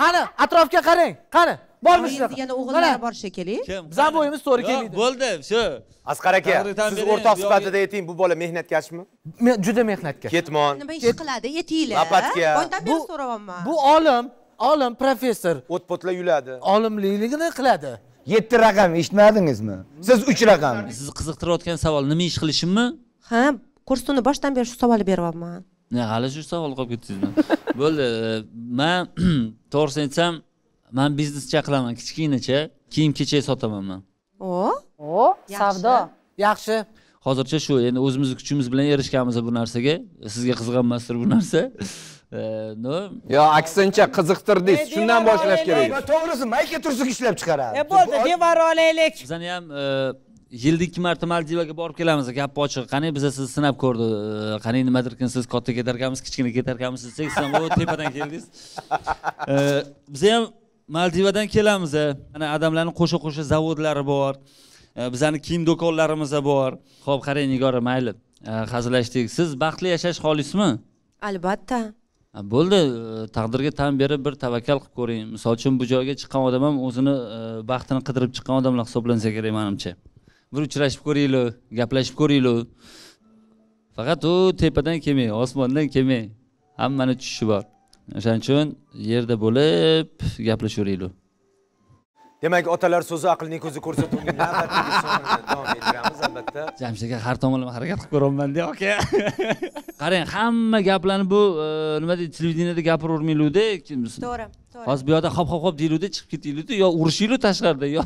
Qani atrofga qarang qani bormi shunaqa. yana o'g'illari bor shekilli. Bizani bo'yimiz to'g'ri kelmaydi bo'ldi shu. Asqar aka siz o'rtoq sifatida ayting bu bola mehnatkashmi men juda mehnatkash ketmon. Nima ish qiladi aytinglar Lopatga. boydan beri so'rayapman. bu olim olim professor. O't potlar yuladi. Olimligini qiladi. Yetti raqam eshitmadingizmi? Siz uch raqam. Sizni qiziqtirayotgan savol nima ish qilishimmi? Ha kursini boshidan beri shu savolni beryapman. Hali shu savol qolib ketdingizmi? Bo'ldi man to'g'risini aytsam man biznescha qilaman kichkinacha kiyim kechak sotaman man o? O savdo. Yaxshi. Hozircha shu endi o'zimizni kuchimiz bilan erishganmiz bu narsaga. Sizga qiziq emasdir bu narsa. No. Yo aksincha qiziqtirdingiz shundan boshlash kerak. To'g'risi mayka tursuq ishlab chiqaradi e bo'ldi devor olaylik bizani ham e, yilda ikki marta maldivaga borib kelamiz. Gapi ochiq. Qani biza sizni sinab ko'rdi. E, qani nimadirkin siz katta ketarkanmiz kichkina ketarkanmiz desak siz ham tepadan keldingiz. E, biza ham maldivadan kelamiz e. ana odamlarni qo'sha qo'sha zavodlari bor. E, bizani kiyim do'konlarimiz bor. Ho'p qarang nigora mayli. E, hazillashdik. Siz baxtli yashash xohlaysizmi albatta. Bo'ldi. Taqdirga tan berib bir tavakkal qilib ko'ring. Misol uchun bu joyga chiqqan odam ham o'zini baxtini qidirib chiqqan odamlar hisoblansa kerak manimcha. Bir uchrashib ko'ringlar gaplashib ko'ringlar. Faqat u tepadan kelmang osmondan kelmang hammani tushishi bor o'shaning uchun yerda bo'lib gaplashaveringlar demak otalar so'zi aqlning ko'zi ko'rsatuvning navbatdagi sonini davom ettiramiz albatta. Jamshid aka har tomonlama harakat qilib ko'ryapmanda aka qarang hamma gaplarni bu e, nima deydi televideniyada gapiravermanglarda to'g'ri hozir bu yoqda hop hop hop deyiluvdi chiqib ketinglarda yo urishinglar tashqarida yo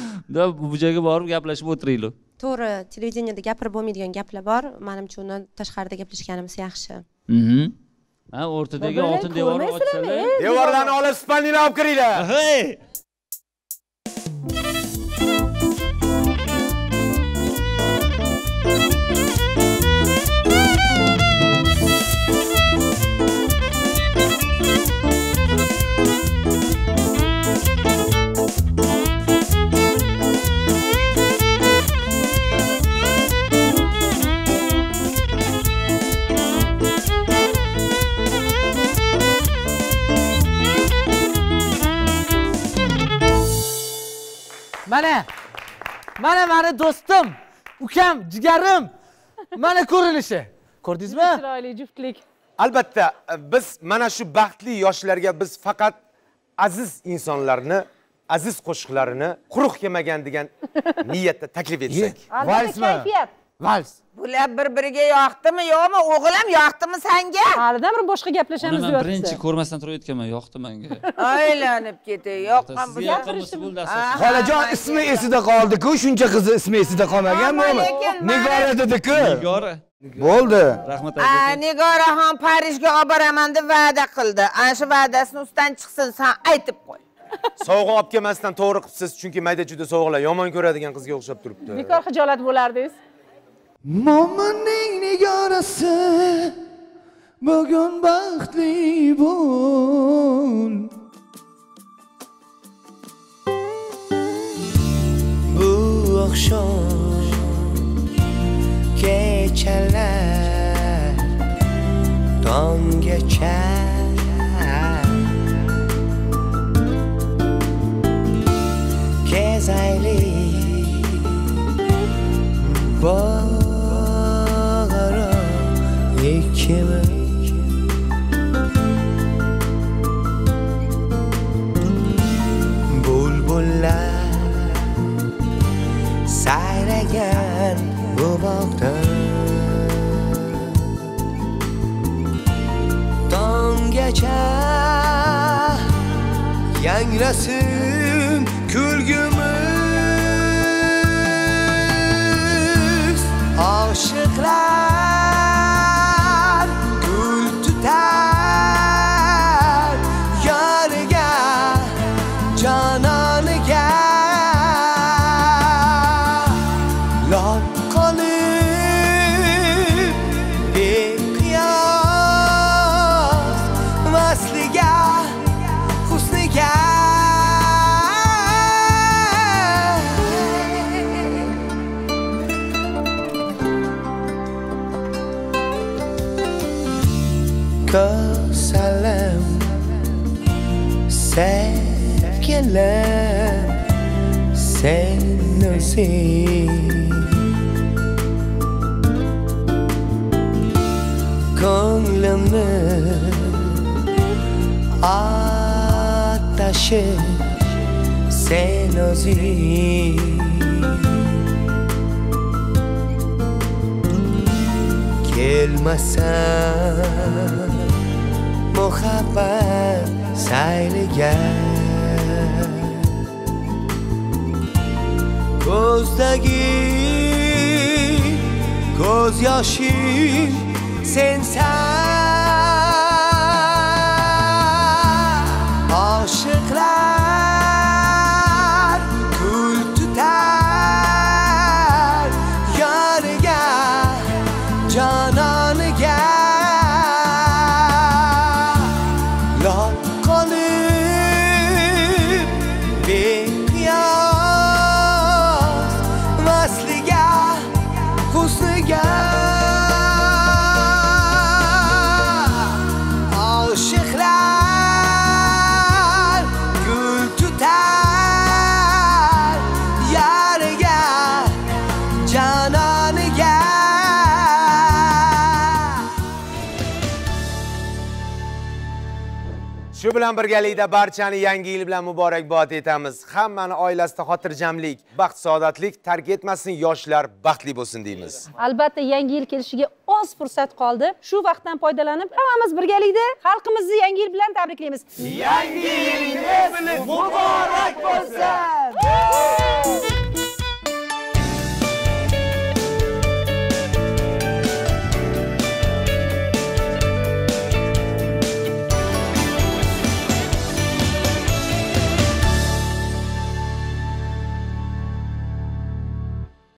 bu joyga borib gaplashib o'tiringlar to'g'ri televideniyada gapirib bo'lmaydigan gaplar bor. Manimcha uni tashqarida gaplashganimiz yaxshi. Mhm. Ha o'rtadagi oltin devorni ochsalar devorlarni olib spalnini olib kiringlar mana mana mani do'stim ukam jigarim mana ko'rinishi ko'rdingizmi? Chiroyli juftlik. Albatta biz mana shu baxtli yoshlarga biz faqat aziz insonlarni aziz qo'shiqlarini quruq yemagan degan niyatda taklif etsak. Albatta kayfiyat vals. Bular bir biriga yoqdimi yo'qmi? O'g'lim yoqdimi sanga? Halidan bir boshqa uni gaplashamiz man deyapti. birinchi ko'rmasdan turayotganman yoqdi manga. Aylanib ketay yoqqan sizga asosan xolajon ismi esida qoldiku shuncha qizni ismi esida qolmaganmi nigora dediku. Nigora. Bo'ldi. Rahmat A, nigoraxon parijga olib boraman deb va'da qildi. Ana shu va'dasini ustidan chiqsin san aytib qo'y. Sovg'a olib kelmasdan to'g'ri qilibsiz chunki mayda chuyda sovg'alar yomon ko'radigan qizga o'xshab turibdi. Bekor hijolat bo'lardingiz mo'minning nigorasi bugun baxtli bo'l. Bu oqshom kechalar tonggacha kezaylik bo'l. İkkimiz bulbullar sayragan bu bog'da tong kungacha yangrasin kulgimiz oshiqlar ko'salim sevgilim sen o'zing ko'nglimni atashi sen o'zing kelmasam muhabbat sayliga. Ko'zdagi ko'z yoshim sensan bilan birgalikda barchani yangi yil bilan muborakbod etamiz. Hammani oilasida xotirjamlik baxt saodatlik tark etmasin yoshlar baxtli bo'lsin deymiz. Albatta yangi yil kelishiga oz fursat qoldi. Shu vaqtdan foydalanib hammamiz birgalikda xalqimizni yangi yil bilan tabriklaymiz. Yangi yilingiz muborak bo'lsin